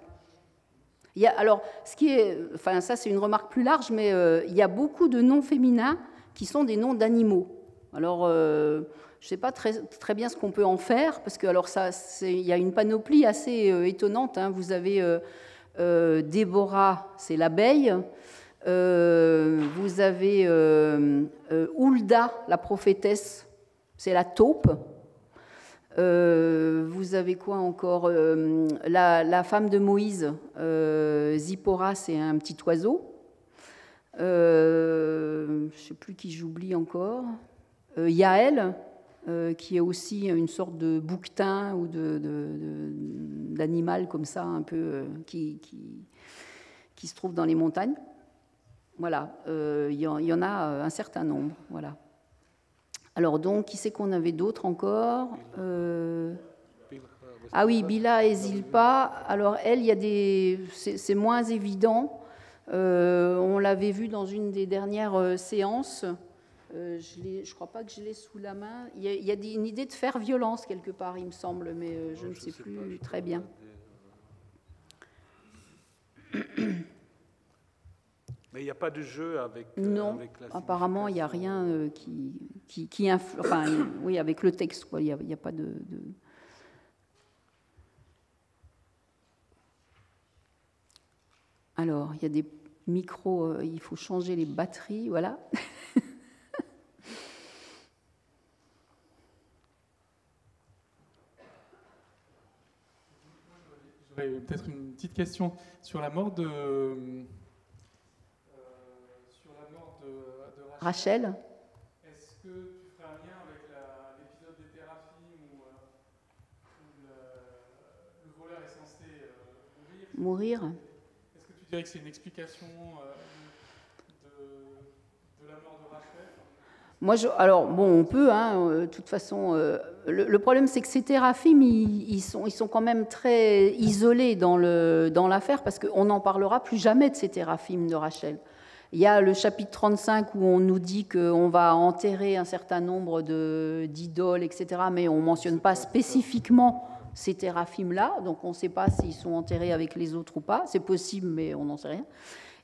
Il y a, alors, ce qui est, enfin, ça c'est une remarque plus large, mais il y a beaucoup de noms féminins qui sont des noms d'animaux. Alors, je ne sais pas très, très bien ce qu'on peut en faire, parce que alors ça, il y a une panoplie assez étonnante. Hein. Vous avez Déborah, c'est l'abeille. Euh, vous avez euh, euh, Hulda, la prophétesse, c'est la taupe. vous avez quoi encore la, femme de Moïse, Zipporah, c'est un petit oiseau. je ne sais plus qui j'oublie encore. Yaël, qui est aussi une sorte de bouquetin ou d'animal comme ça, un peu, qui se trouve dans les montagnes. Voilà, euh, il y, en a euh, un certain nombre. Voilà. Alors donc, qui c'est qu'on avait d'autres encore euh, Ah oui, Bila et Zilpa. Alors elle, il y a des, c'est moins évident. Euh, on l'avait vu dans une des dernières euh, séances. je ne crois pas que je l'ai sous la main. Il y a, une idée de faire violence quelque part, il me semble, mais je ne sais, plus très bien. [CLEARS THROAT] Mais il n'y a pas de jeu avec, euh, non, apparemment, il n'y a rien euh, qui, qui, qui influe. Enfin, [COUGHS] oui, avec le texte, quoi. Il n'y a, pas de, Alors, il y a des micros, euh, il faut changer les batteries, voilà. [LAUGHS] J'aurais peut-être une petite question sur la mort de Rachel Est-ce que tu ferais un lien avec l'épisode des Théraphim où, euh, le, voleur est censé euh, mourir? Mourir Est-ce que tu dirais que c'est une explication euh, de, la mort de Rachel? Moi, je, alors, bon, on peut, hein, de toute façon. le, problème, c'est que ces théraphim, ils, sont, ils sont quand même très isolés dans l'affaire, dans parce qu'on n'en parlera plus jamais de ces théraphim de Rachel. Il y a le chapitre 35 où on nous dit qu'on va enterrer un certain nombre d'idoles, etc., mais on ne mentionne pas spécifiquement ces téraphimes-là, donc on ne sait pas s'ils sont enterrés avec les autres ou pas. C'est possible, mais on n'en sait rien.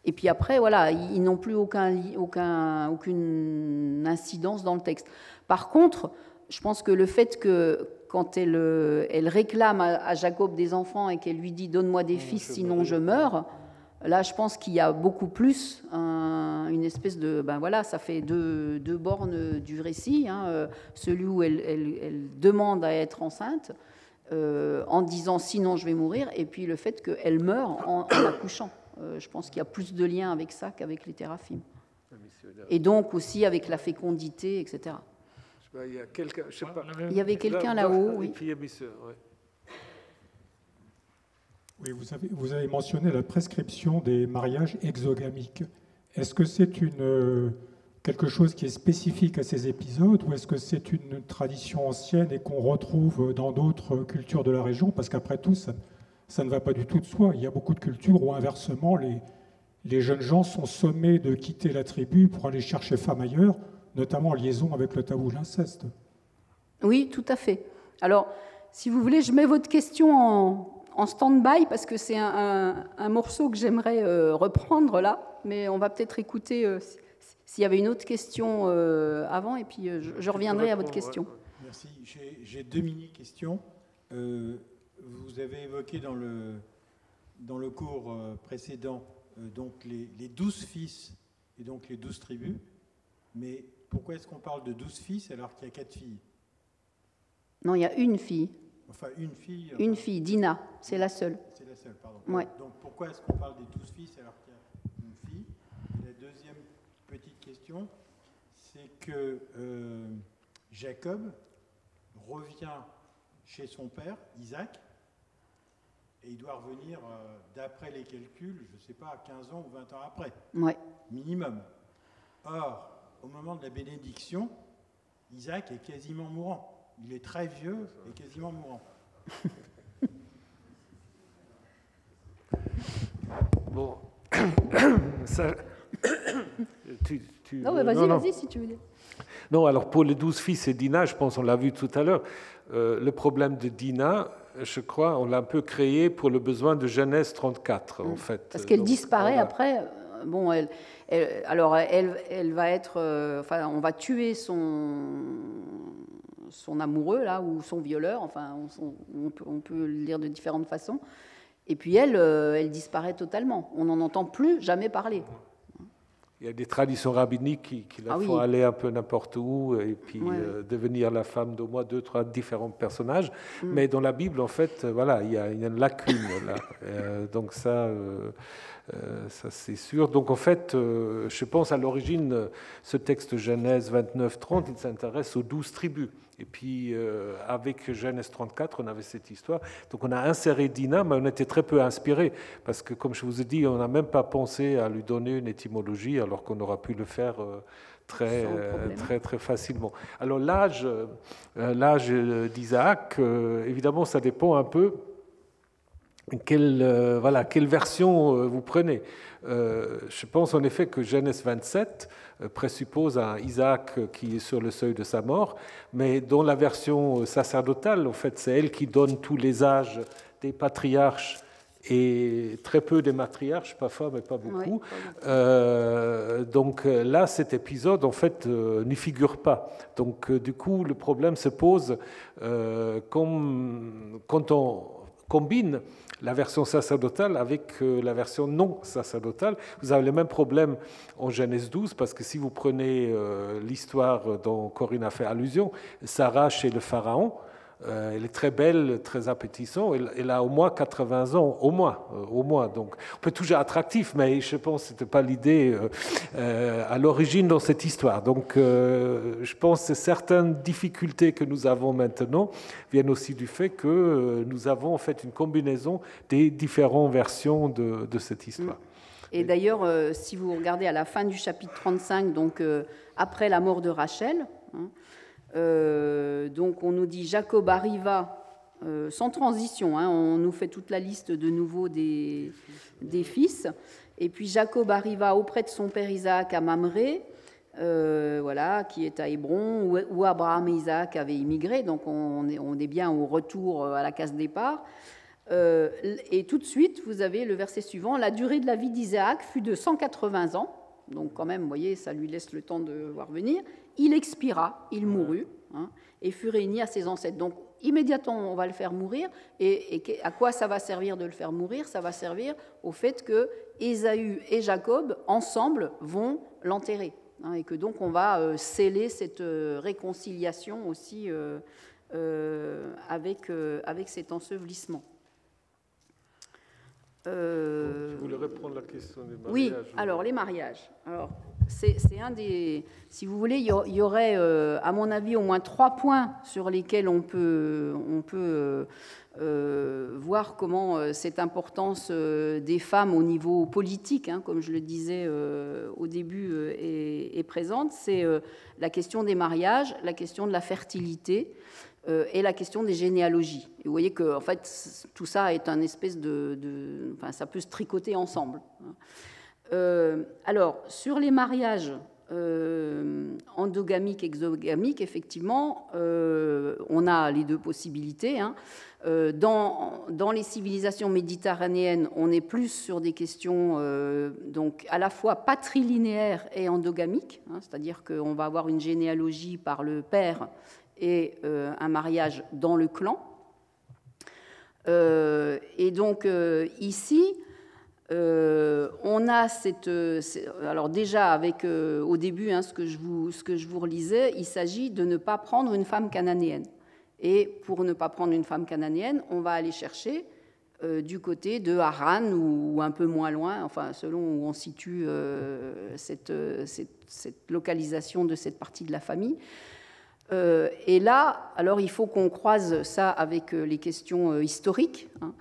Et puis après, voilà, ils n'ont plus aucun, aucun, aucune incidence dans le texte. Par contre, je pense que le fait que quand elle, elle réclame à, Jacob des enfants et qu'elle lui dit donne-moi des fils, sinon je meurs, Là, je pense qu'il y a beaucoup plus une espèce de... Ben voilà, ça fait deux, deux bornes du récit. Hein, euh, celui où elle, elle, demande à être enceinte euh, en disant sinon je vais mourir, et puis le fait qu'elle meurt en, accouchant. Euh, je pense qu'il y a plus de liens avec ça qu'avec les thérapies. Et donc aussi avec la fécondité, etc. Il y, a quelqu'un, je sais pas. il y avait quelqu'un là-haut, oui. Oui, vous avez, mentionné la prescription des mariages exogamiques. Est-ce que c'est une, quelque chose qui est spécifique à ces épisodes ou est-ce que c'est une tradition ancienne et qu'on retrouve dans d'autres cultures de la région? Parce qu'après tout, ça, ça, ne va pas du tout de soi. Il y a beaucoup de cultures où, inversement, les, les jeunes gens sont sommés de quitter la tribu pour aller chercher femme ailleurs, notamment en liaison avec le tabou de l'inceste. Oui, tout à fait. Alors, si vous voulez, je mets votre question en, en stand-by parce que c'est un, morceau que j'aimerais euh, reprendre là, mais on va peut-être écouter euh, s'il y avait une autre question euh, avant, et puis je, reviendrai à votre question. Merci. J'ai deux mini-questions. vous avez évoqué dans le, dans le cours précédent donc les, douze fils et donc les douze tribus, mais pourquoi est-ce qu'on parle de douze fils alors qu'il y a quatre filles? Non, il y a une fille. Enfin, une fille. Une fille, Dina, c'est la seule. C'est la seule, pardon. Ouais. Donc pourquoi est-ce qu'on parle des douze fils alors qu'il y a une fille? La deuxième petite question, c'est que euh, Jacob revient chez son père, Isaac, et il doit revenir, euh, d'après les calculs, je ne sais pas, 15 ans ou 20 ans après. Ouais. Minimum. Or, au moment de la bénédiction, Isaac est quasiment mourant. Il est très vieux et quasiment mourant. [LAUGHS] bon, [COUGHS] ça. [COUGHS] non, mais vas-y, vas-y si tu veux. Non, alors pour les douze fils et Dina, je pense, on l'a vu tout à l'heure, euh, le problème de Dina, je crois, on l'a un peu créé pour le besoin de Genèse 34, en mm. fait. Parce qu'elle disparaît après. Euh, bon, elle, alors elle, elle va être, euh, enfin, on va tuer son son amoureux là ou son violeur, enfin on, peut, le lire de différentes façons. Et puis elle, euh, elle disparaît totalement. On n'en entend plus jamais parler. Il y a des traditions rabbiniques qui, la ah font aller un peu n'importe où et puis euh, devenir la femme d'au moins deux, trois différents personnages. Mm. Mais dans la Bible, en fait, euh, voilà, il y a, une lacune là. donc ça, ça c'est sûr. Donc en fait, je pense à l'origine, ce texte Genèse 29-30, il s'intéresse aux douze tribus. Et puis, euh, avec Genèse 34, on avait cette histoire. Donc, on a inséré Dina, mais on était très peu inspiré, parce que, comme je vous ai dit, on n'a même pas pensé à lui donner une étymologie, alors qu'on aura pu le faire euh, très, très, très facilement. Alors, l'âge, l'âge d'Isaac, évidemment, ça dépend un peu quelle, voilà, quelle version vous prenez? je pense en effet que Genèse 27 euh, présuppose un Isaac qui est sur le seuil de sa mort, mais dans la version sacerdotale, en fait, c'est elle qui donne tous les âges des patriarches et très peu des matriarches, parfois, mais pas beaucoup. Euh, donc là, cet épisode, en fait, euh, n'y figure pas. Donc du coup, le problème se pose comme, quand on combine la version sacerdotale avec euh, la version non sacerdotale. Vous avez le même problème en Genèse 12, parce que si vous prenez euh, l'histoire dont Corinne a fait allusion, Sarah chez le Pharaon, euh, elle est très belle, très appétissante. Elle, a au moins 80 ans, au moins, euh, au moins. Donc, on peut toujours attractif, mais je pense que ce n'était pas l'idée euh, à l'origine dans cette histoire. Donc, je pense que certaines difficultés que nous avons maintenant viennent aussi du fait que nous avons en fait une combinaison des différentes versions de, cette histoire. Mm. Et d'ailleurs, si vous regardez à la fin du chapitre 35, donc après la mort de Rachel, donc on nous dit Jacob arriva euh, sans transition, hein, on nous fait toute la liste de nouveau des, fils. Et puis Jacob arriva auprès de son père Isaac à Mamré, euh, voilà, qui est à Hébron, où, Abraham et Isaac avaient immigré. Donc on est, on est bien au retour à la case départ. et tout de suite, vous avez le verset suivant La durée de la vie d'Isaac fut de 180 ans. Donc quand même, vous voyez, ça lui laisse le temps de voir venir il expira, il mourut, hein, et fut réuni à ses ancêtres. Donc immédiatement, on va le faire mourir. Et, à quoi ça va servir de le faire mourir? Ça va servir au fait que Ésaü et Jacob, ensemble, vont l'enterrer. Hein, et que donc on va euh, sceller cette euh, réconciliation aussi euh, avec, avec cet ensevelissement. Euh... Je voulais reprendre la question des mariages. Oui, alors les mariages. Alors, c'est un des. Si vous voulez, il y aurait, euh, à mon avis, au moins trois points sur lesquels on peut, on peut euh, euh, voir comment cette importance des femmes au niveau politique, hein, comme je le disais au début, est, est présente. C'est la question des mariages, la question de la fertilité. Euh, et la question des généalogies. Vous voyez que en fait, tout ça est un espèce de, enfin, ça peut se tricoter ensemble. Euh, alors, sur les mariages euh, endogamiques, exogamiques, effectivement, on a les deux possibilités. Hein. Dans, dans, les civilisations méditerranéennes, on est plus sur des questions donc à la fois patrilinéaires et endogamiques, hein, c'est-à-dire qu'on va avoir une généalogie par le père et euh, un mariage dans le clan. Euh, et donc euh, ici, on a cette... Alors déjà, au début, hein, ce, que je vous, ce que je vous relisais, il s'agit de ne pas prendre une femme cananéenne. Et pour ne pas prendre une femme cananéenne, on va aller chercher du côté de Haran ou, un peu moins loin, enfin selon où on situe cette, cette, localisation de cette partie de la famille. Euh, et là, alors il faut qu'on croise ça avec euh, les questions euh, historiques. Hein.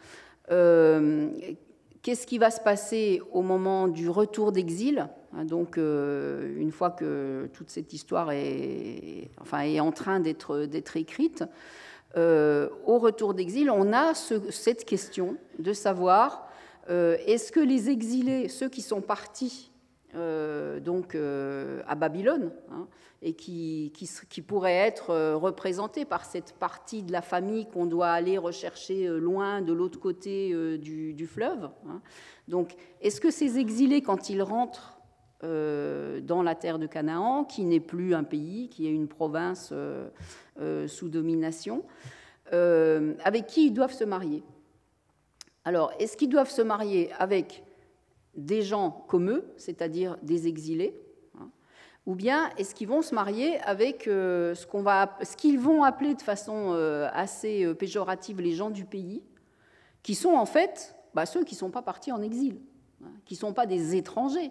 Qu'est-ce qui va se passer au moment du retour d'exil hein, Donc, une fois que toute cette histoire est, enfin, est en train d'être écrite, au retour d'exil, on a cette question de savoir est-ce que les exilés, ceux qui sont partis donc à Babylone, hein, et qui, pourrait être euh, représenté par cette partie de la famille qu'on doit aller rechercher euh, loin de l'autre côté euh, du, fleuve. Hein. Donc, est-ce que ces exilés, quand ils rentrent dans la terre de Canaan, qui n'est plus un pays, qui est une province sous domination, avec qui ils doivent se marier? Alors, est-ce qu'ils doivent se marier avec des gens comme eux, c'est-à-dire des exilés ou bien est-ce qu'ils vont se marier avec euh, ce qu'ils vont appeler de façon euh, assez euh, péjorative les gens du pays, qui sont en fait bah, ceux qui ne sont pas partis en exil, hein, qui ne sont pas des étrangers,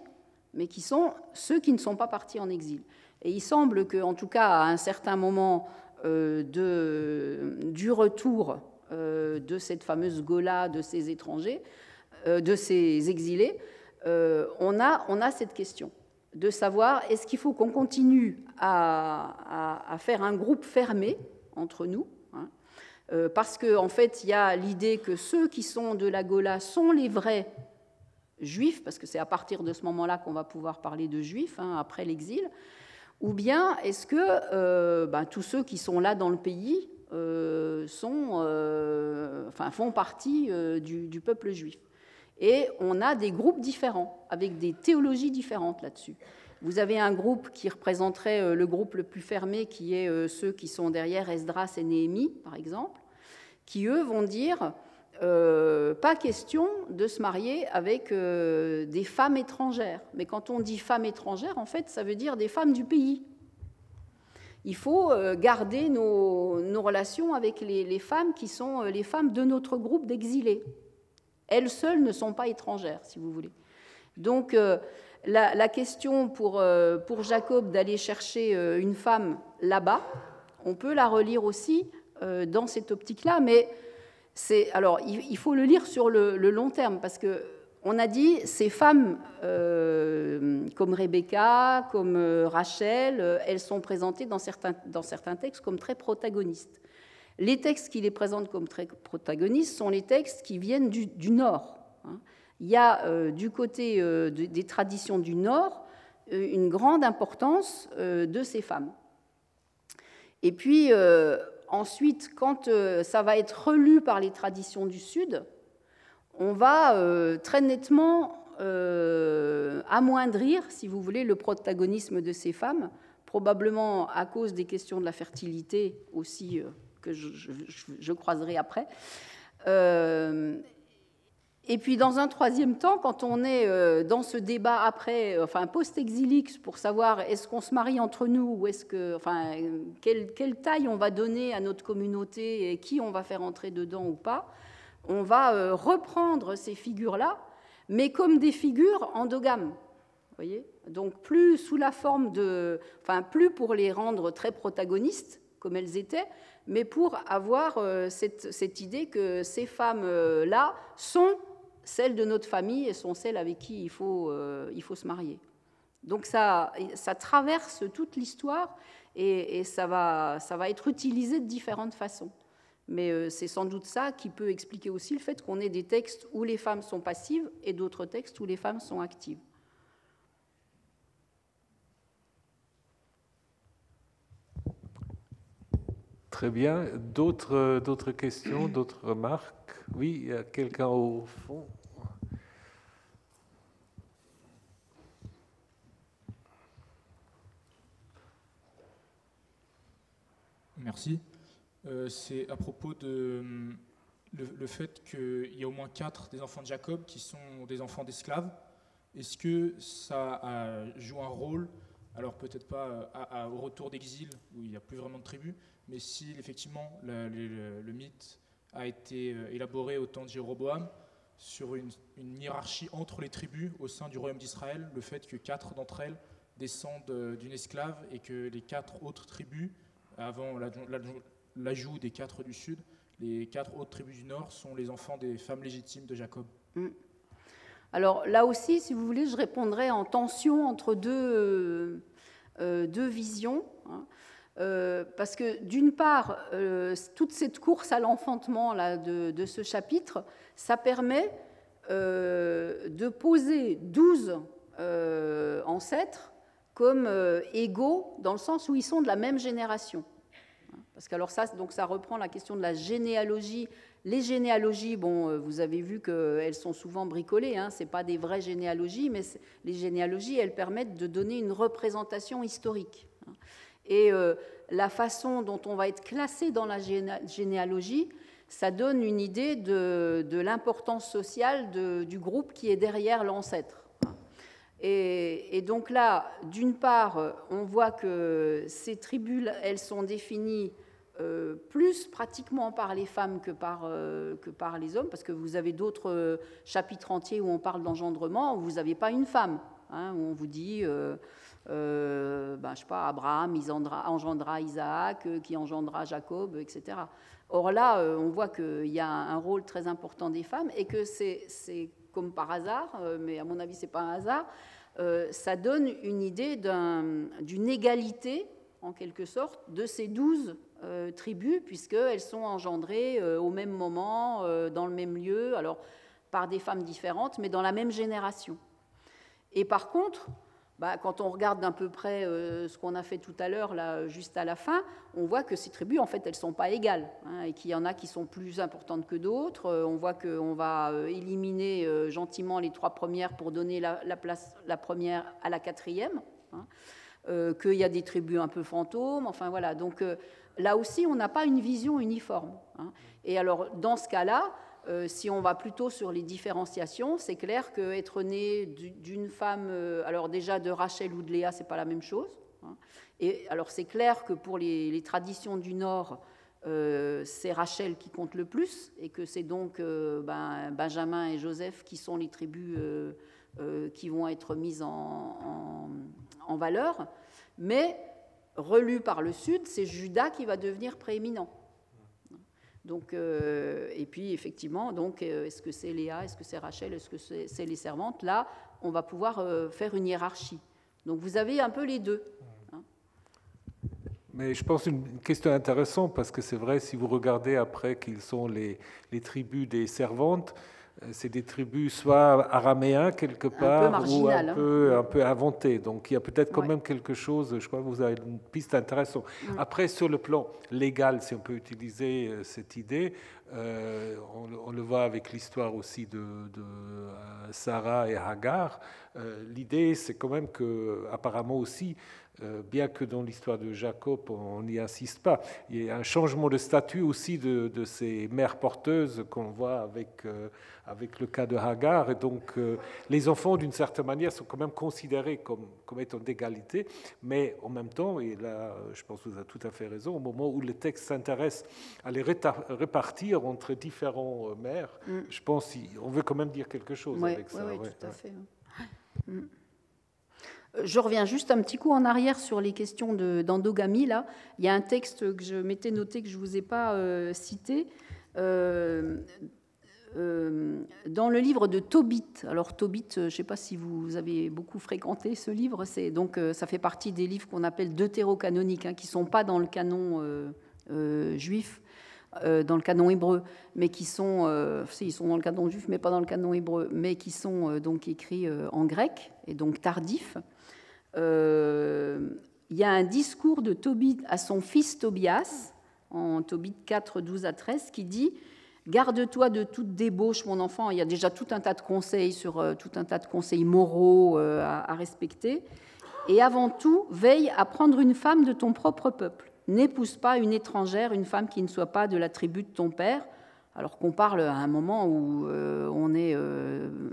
mais qui sont ceux qui ne sont pas partis en exil. Et il semble qu'en tout cas, à un certain moment, du retour de cette fameuse Gola, de ces étrangers, de ces exilés, on, a, on a cette question de savoir est-ce qu'il faut qu'on continue à, faire un groupe fermé entre nous, hein, euh, parce qu'en en fait, il y a l'idée que ceux qui sont de la Gola sont les vrais juifs, parce que c'est à partir de ce moment-là qu'on va pouvoir parler de juifs, hein, après l'exil, ou bien est-ce que euh, ben, tous ceux qui sont là dans le pays euh, font partie du peuple juif et on a des groupes différents, avec des théologies différentes là-dessus. Vous avez un groupe qui représenterait euh, le groupe le plus fermé, qui est euh, ceux qui sont derrière Esdras et Néhémie, par exemple, qui, eux, vont dire euh, pas question de se marier avec des femmes étrangères. Mais quand on dit femmes étrangères, en fait, ça veut dire des femmes du pays. Il faut garder nos, relations avec les, femmes qui sont les femmes de notre groupe d'exilés. Elles seules ne sont pas étrangères, si vous voulez. Donc, la, question pour, euh, pour Jacob d'aller chercher euh, une femme là-bas, on peut la relire aussi euh, dans cette optique-là, mais c'est alors il, faut le lire sur le, long terme parce que on a dit ces femmes comme Rebecca, comme Rachel, elles sont présentées dans certains, dans certains textes comme très protagonistes. Les textes qui les présentent comme très protagonistes sont les textes qui viennent du, Nord. Hein il y a euh, du côté euh, des traditions du Nord euh, une grande importance de ces femmes. Et puis ensuite, quand ça va être relu par les traditions du Sud, on va très nettement amoindrir, si vous voulez, le protagonisme de ces femmes, probablement à cause des questions de la fertilité aussi, que je, croiserai après. Et puis, dans un troisième temps, quand on est euh, dans ce débat après, euh, enfin post-exilique, pour savoir est-ce qu'on se marie entre nous ou est-ce que, enfin, quelle, taille on va donner à notre communauté et qui on va faire entrer dedans ou pas, on va euh, reprendre ces figures-là, mais comme des figures endogames. Voyez Donc, plus sous la forme de, enfin, plus pour les rendre très protagonistes comme elles étaient, mais pour avoir cette, cette idée que ces femmes-là sont celles de notre famille et sont celles avec qui il faut, euh, il faut se marier. Donc ça, ça traverse toute l'histoire et, ça, va, ça va être utilisé de différentes façons. Mais euh, c'est sans doute ça qui peut expliquer aussi le fait qu'on ait des textes où les femmes sont passives et d'autres textes où les femmes sont actives. Très bien. D'autres questions, d'autres remarques? Oui, il y a quelqu'un au fond. Merci. Euh, c'est à propos de le, fait qu'il y a au moins quatre des enfants de Jacob qui sont des enfants d'esclaves. Est-ce que ça joue un rôle, alors peut-être pas au retour d'exil où il n'y a plus vraiment de tribus, mais si effectivement le, mythe a été euh, élaboré au temps de Jéroboam sur une, hiérarchie entre les tribus au sein du royaume d'Israël, le fait que quatre d'entre elles descendent euh, d'une esclave et que les quatre autres tribus avant l'ajout des quatre du sud, les quatre autres tribus du nord sont les enfants des femmes légitimes de Jacob. Mm. Alors là aussi, si vous voulez, je répondrai en tension entre deux, euh, visions. Hein. Euh, parce que d'une part, euh, toute cette course à l'enfantement de, de, ce chapitre, ça permet de poser douze ancêtres comme euh, égaux dans le sens où ils sont de la même génération. Parce que alors ça, donc ça reprend la question de la généalogie. Les généalogies, bon, euh, vous avez vu qu'elles sont souvent bricolées, hein, ce pas des vraies généalogies, mais les généalogies, elles permettent de donner une représentation historique. Et euh, la façon dont on va être classé dans la généalogie, ça donne une idée de, l'importance sociale du groupe qui est derrière l'ancêtre. Et, donc là, d'une part, on voit que ces tribus, elles sont définies euh, plus pratiquement par les femmes que par, euh, que par les hommes, parce que vous avez d'autres chapitres entiers où on parle d'engendrement, où vous n'avez pas une femme, hein, où on vous dit ben, je sais pas, Abraham engendra Isaac, qui engendra Jacob, etc. Or là, on voit qu'il y a un rôle très important des femmes et que c'est comme par hasard, mais à mon avis, ce n'est pas un hasard, ça donne une idée d'une égalité, en quelque sorte, de ces douze euh, tribus, puisqu'elles sont engendrées euh, au même moment, euh, dans le même lieu, alors par des femmes différentes, mais dans la même génération. Et par contre, bah, quand on regarde d'un peu près ce qu'on a fait tout à l'heure, là, juste à la fin, on voit que ces tribus, en fait, elles ne sont pas égales, hein, et qu'il y en a qui sont plus importantes que d'autres. on voit qu'on va éliminer gentiment les trois premières pour donner la, place, la première à la quatrième. Hein, qu'il y a des tribus un peu fantômes, enfin voilà. Donc là aussi, on n'a pas une vision uniforme. Hein. Et alors, dans ce cas-là, euh, si on va plutôt sur les différenciations, c'est clair qu'être né d'une femme, euh, alors déjà de Rachel ou de Léa, c'est pas la même chose. Hein. Et alors, c'est clair que pour les, traditions du Nord, euh, c'est Rachel qui compte le plus, et que c'est donc ben, Benjamin et Joseph qui sont les tribus qui vont être mises en, en valeur. Mais relu par le Sud, c'est Judas qui va devenir prééminent. Donc, euh, et puis effectivement, donc, euh, est-ce que c'est Léa, est-ce que c'est Rachel, est-ce que c'est les servantes? Là, on va pouvoir euh, faire une hiérarchie. Donc vous avez un peu les deux. Hein. Mais je pense une question intéressante parce que c'est vrai, si vous regardez après qu'ils sont les, tribus des servantes, c'est des tribus soit araméens quelque part ou un, hein. peu, un peu inventés. Donc il y a peut-être quand même quelque chose, je crois que vous avez une piste intéressante. Mm. Après, sur le plan légal, si on peut utiliser euh, cette idée, euh, on, le voit avec l'histoire aussi de, Sarah et Hagar. L'idée, c'est quand même que, apparemment aussi, euh, bien que dans l'histoire de Jacob, on n'y insiste pas. Il y a un changement de statut aussi de, ces mères porteuses qu'on voit avec, euh, avec le cas de Hagar. Et donc, euh, les enfants, d'une certaine manière, sont quand même considérés comme, comme étant d'égalité, mais en même temps, et là, je pense que vous avez tout à fait raison, au moment où le texte s'intéresse à les répartir entre différents mères, mm. je pense qu'on veut quand même dire quelque chose avec ça. Oui, tout à fait. Mm. Je reviens juste un petit coup en arrière sur les questions d'endogamie. là, il y a un texte que je m'étais noté que je ne vous ai pas euh, cité. Euh, euh, dans le livre de Tobit. Alors Tobit, je ne sais pas si vous avez beaucoup fréquenté ce livre. Donc ça fait partie des livres qu'on appelle deutérocanoniques, hein, qui ne sont pas dans le canon juif, dans le canon hébreu, mais qui sont, ils sont dans le canon juif, mais pas dans le canon hébreu, mais qui sont donc écrits en grec et donc tardifs. Euh, il y a un discours de Tobit à son fils Tobias, en Tobit 4, 12 à 13, qui dit Garde-toi de toute débauche, mon enfant. Il y a déjà tout un tas de conseils sur euh, tout un tas de conseils moraux euh, à, respecter. Et avant tout, veille à prendre une femme de ton propre peuple. N'épouse pas une étrangère, une femme qui ne soit pas de la tribu de ton père, alors qu'on parle à un moment où on est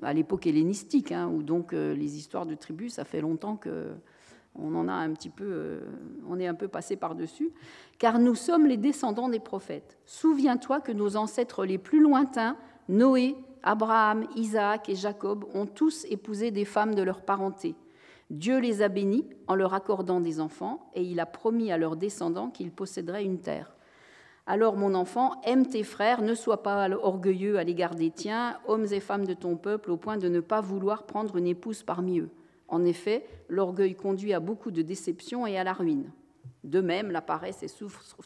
à l'époque hellénistique, hein, où donc les histoires de tribus, ça fait longtemps que on en a un petit peu, euh, on est un peu passé par-dessus, car nous sommes les descendants des prophètes. Souviens-toi que nos ancêtres les plus lointains, Noé, Abraham, Isaac et Jacob, ont tous épousé des femmes de leur parenté. Dieu les a bénis en leur accordant des enfants, et il a promis à leurs descendants qu'ils posséderaient une terre. Alors, mon enfant, aime tes frères, ne sois pas orgueilleux à l'égard des tiens, hommes et femmes de ton peuple, au point de ne pas vouloir prendre une épouse parmi eux. En effet, l'orgueil conduit à beaucoup de déceptions et à la ruine. De même, la paresse est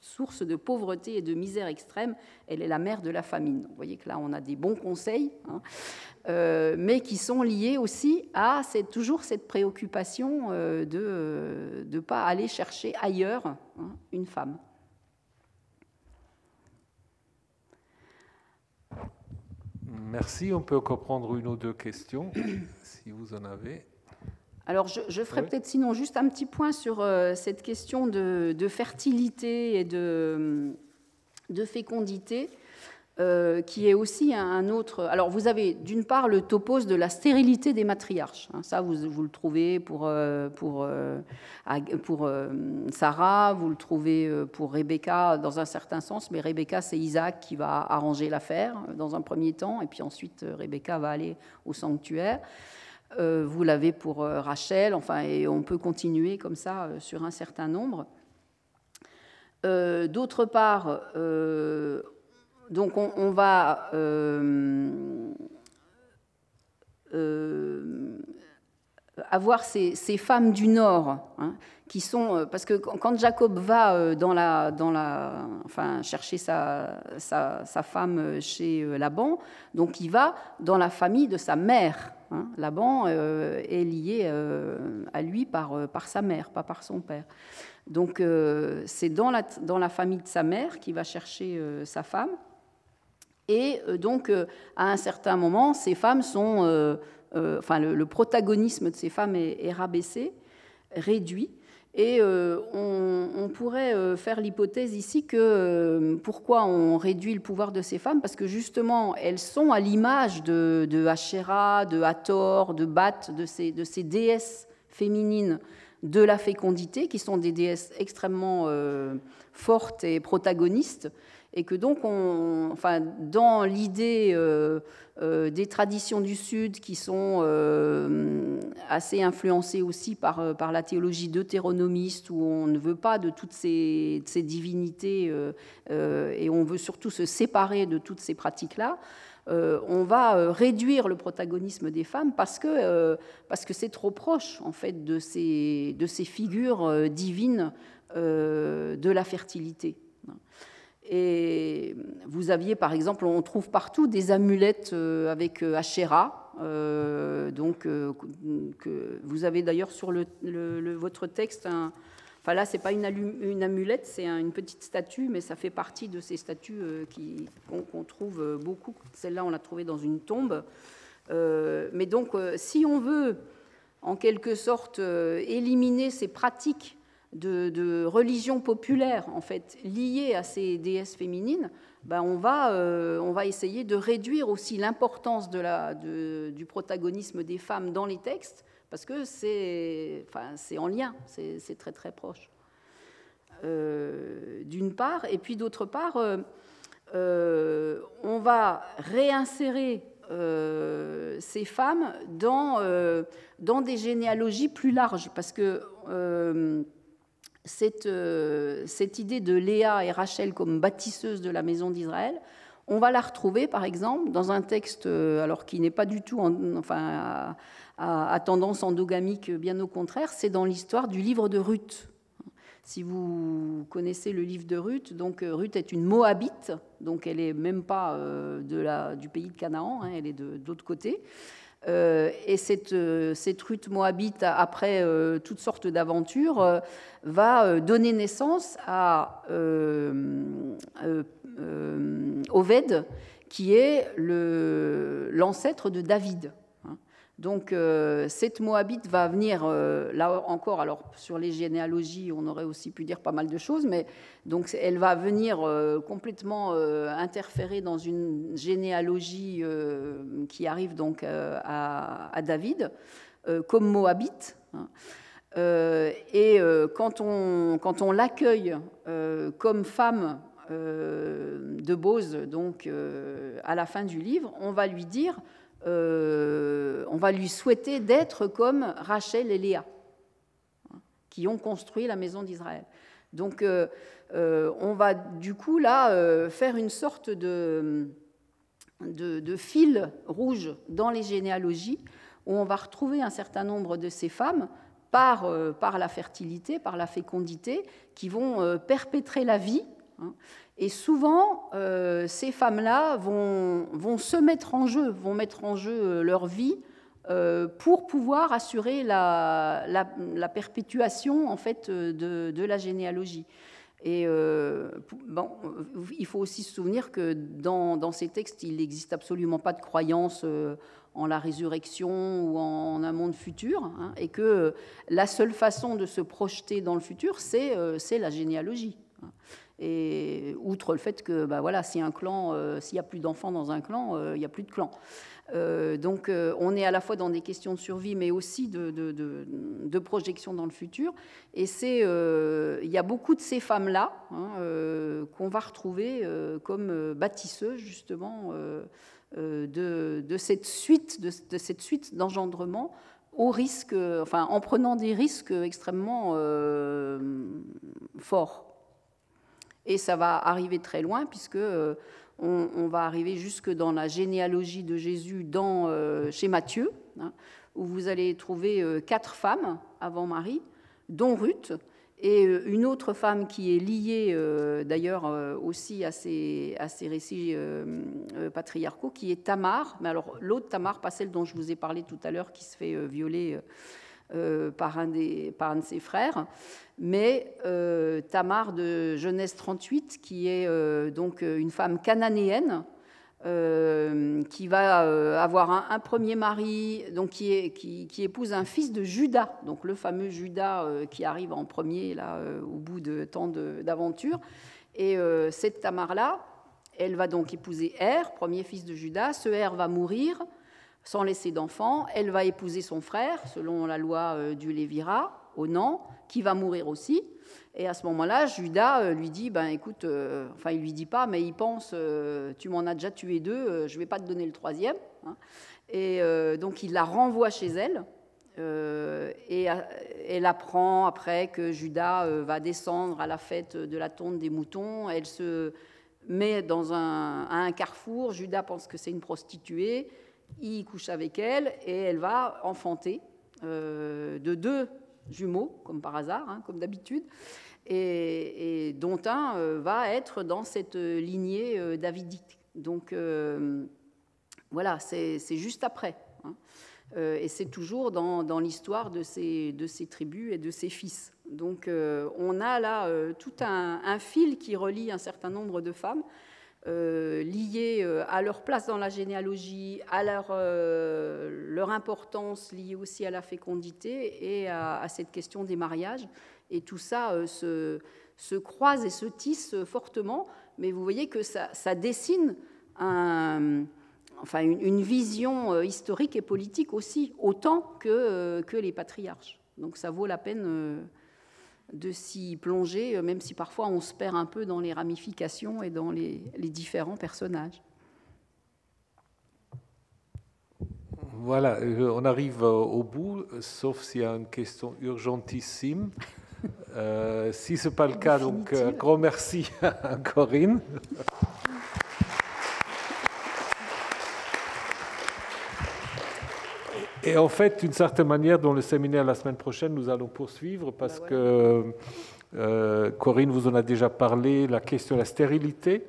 source de pauvreté et de misère extrême. Elle est la mère de la famine. Vous voyez que là, on a des bons conseils, hein, euh, mais qui sont liés aussi à toujours cette préoccupation euh, de ne pas aller chercher ailleurs hein, une femme. Merci. On peut encore prendre une ou deux questions, [COUGHS] si vous en avez. Alors, je, ferai peut-être sinon juste un petit point sur euh, cette question de, fertilité et de, fécondité, euh, qui est aussi un, autre. Alors, vous avez d'une part le topos de la stérilité des matriarches. Hein. ça, vous, le trouvez pour, euh, pour, pour Sarah, vous le trouvez pour Rebecca dans un certain sens, mais Rebecca, c'est Isaac qui va arranger l'affaire dans un premier temps, et puis ensuite Rebecca va aller au sanctuaire. vous l'avez pour Rachel, enfin, et on peut continuer comme ça sur un certain nombre. D'autre part, donc on, va avoir ces, femmes du Nord, hein, qui sont, euh, parce que quand Jacob va euh, dans la, chercher sa, femme chez euh, Laban, donc il va dans la famille de sa mère. Hein. Laban est lié à lui par, par sa mère, pas par son père. Donc c'est dans la, dans la famille de sa mère qu'il va chercher sa femme. Et donc à un certain moment, ces femmes sont euh, enfin, le, protagonisme de ces femmes est, rabaissé, réduit. Et euh, on, pourrait euh, faire l'hypothèse ici que pourquoi on réduit le pouvoir de ces femmes? Parce que justement, elles sont à l'image de, de de Hathor, de Bat, de ces, de ces déesses féminines de la fécondité, qui sont des déesses extrêmement fortes et protagonistes, et que donc, on, enfin, dans l'idée euh, euh, des traditions du Sud qui sont euh, assez influencées aussi par, la théologie deutéronomiste, où on ne veut pas de toutes ces, divinités et on veut surtout se séparer de toutes ces pratiques-là, on va réduire le protagonisme des femmes parce que parce que c'est trop proche en fait de ces, de ces figures divines de la fertilité. Et vous aviez, par exemple, on trouve partout des amulettes euh, avec euh, Asherah. Euh, donc, que vous avez d'ailleurs sur votre texte, enfin là, c'est pas une amulette, c'est une petite statue, mais ça fait partie de ces statues qu'on trouve beaucoup. Celle-là, on l'a trouvée dans une tombe. mais donc, si on veut, en quelque sorte, éliminer ces pratiques de, religion populaire en fait liée à ces déesses féminines, ben on, va, euh, on va essayer de réduire aussi l'importance de du protagonisme des femmes dans les textes, parce que c'est enfin, en lien, c'est très très proche. Euh, d'une part, et puis d'autre part, euh, on va réinsérer ces femmes dans, dans des généalogies plus larges, parce que euh, cette, idée de Léa et Rachel comme bâtisseuses de la maison d'Israël, on va la retrouver, par exemple, dans un texte euh, alors qui n'est pas du tout enfin, à, tendance endogamique, bien au contraire, c'est dans l'histoire du livre de Ruth. Si vous connaissez le livre de Ruth, donc euh, Ruth est une Moabite, donc elle n'est même pas de la, du pays de Canaan, hein, elle est de l'autre côté. Euh, et cette, euh, cette, Ruth moabite, après euh, toutes sortes d'aventures, va donner naissance à Oved, qui est l'ancêtre de David. Donc euh, cette Moabite va venir, euh, là encore, alors sur les généalogies, on aurait aussi pu dire pas mal de choses, mais donc elle va venir euh, complètement interférer dans une généalogie qui arrive donc à, David comme Moabite. Hein. et quand on, quand on l'accueille comme femme de Bose, donc à la fin du livre, on va lui dire euh, on va lui souhaiter d'être comme Rachel et Léa, qui ont construit la maison d'Israël. Donc, euh, euh, on va du coup là faire une sorte de, de, fil rouge dans les généalogies, où on va retrouver un certain nombre de ces femmes par, par la fertilité, par la fécondité, qui vont perpétrer la vie. Hein, et souvent, euh, ces femmes-là vont, se mettre en jeu, vont mettre en jeu euh, leur vie euh, pour pouvoir assurer la, perpétuation en fait, de, la généalogie. Et bon, il faut aussi se souvenir que dans, ces textes, il n'existe absolument pas de croyance en la résurrection ou en un monde futur, hein, et que la seule façon de se projeter dans le futur, c'est la généalogie. Et outre le fait que, bah voilà, euh, s'il n'y a plus d'enfants dans un clan, euh, il n'y a plus de clan. Euh, donc, on est à la fois dans des questions de survie, mais aussi de, projection dans le futur. Et c'est, il y a beaucoup de ces femmes-là hein, qu'on va retrouver comme bâtisseuses justement de, cette suite, de cette suite d'engendrement au risque, enfin, en prenant des risques extrêmement forts. Et ça va arriver très loin, puisque on, va arriver jusque dans la généalogie de Jésus dans, euh, chez Matthieu, hein, où vous allez trouver euh, quatre femmes avant Marie, dont Ruth, et euh, une autre femme qui est liée d'ailleurs aussi à ces, à ces récits patriarcaux, qui est Tamar. Mais alors l'autre Tamar, pas celle dont je vous ai parlé tout à l'heure, qui se fait violer par, un des, par un de ses frères mais euh, Tamar de Genèse 38, qui est euh, donc euh, une femme cananéenne, qui va avoir un, premier mari, donc qui, qui, épouse un fils de Judas, donc le fameux Judas qui arrive en premier là, au bout de tant d'aventures. Et cette Tamar-là, elle va donc épouser Er, premier fils de Judas. Ce Er va mourir sans laisser d'enfant. Elle va épouser son frère, selon la loi du Lévira, Onan, qui va mourir aussi. Et à ce moment-là, Judas euh, lui dit, ben écoute, euh, enfin il lui dit pas, mais il pense, euh, tu m'en as déjà tué deux, je vais pas te donner le troisième. Hein. Et donc il la renvoie chez elle. et elle apprend après que Judas va descendre à la fête de la tonte des moutons. Elle se met dans un, à un carrefour. Judas pense que c'est une prostituée. Il couche avec elle et elle va enfanter de deux jumeaux, comme par hasard, hein, comme d'habitude, et, dont un euh, va être dans cette lignée euh, davidique. Donc euh, voilà, c'est juste après. Hein. et c'est toujours dans, l'histoire de ces tribus et de ces fils. Donc on a là tout un, fil qui relie un certain nombre de femmes euh, liées euh, à leur place dans la généalogie, à leur, euh, leur importance liée aussi à la fécondité et à, cette question des mariages. Et tout ça se, se, croise et se tisse fortement, mais vous voyez que ça, ça dessine un, enfin une, une, vision historique et politique aussi, autant que, que les patriarches. Donc ça vaut la peine de s'y plonger, euh, même si parfois on se perd un peu dans les ramifications et dans les, différents personnages. Voilà, euh, on arrive euh, au bout, sauf s'il y a une question urgentissime. [LAUGHS] si ce n'est pas le cas, donc grand merci à Corinne. Et en fait, d'une certaine manière, dans le séminaire la semaine prochaine, nous allons poursuivre parce bah que euh, Corinne vous en a déjà parlé, la question de la stérilité,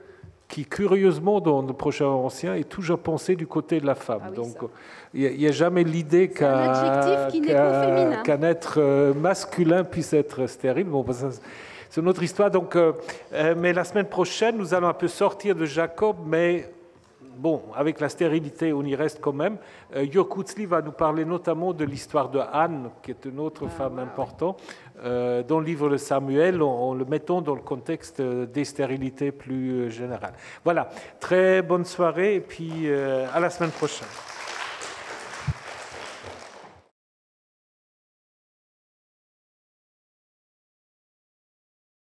qui curieusement dans le prochain ancien est toujours pensée du côté de la femme. Ah Donc il n'y a, jamais l'idée qu'un être euh, masculin puisse être stérile. Bon, bah, c'est notre histoire. Donc, euh, mais la semaine prochaine, nous allons un peu sortir de Jacob, mais bon, avec la stérilité, on y reste quand même. Euh, va nous parler notamment de l'histoire de Anne, qui est une autre ah, femme importante. Euh, dans le livre de Samuel, en, le mettant dans le contexte des stérilités plus euh, générales. Voilà, très bonne soirée et puis euh, à la semaine prochaine.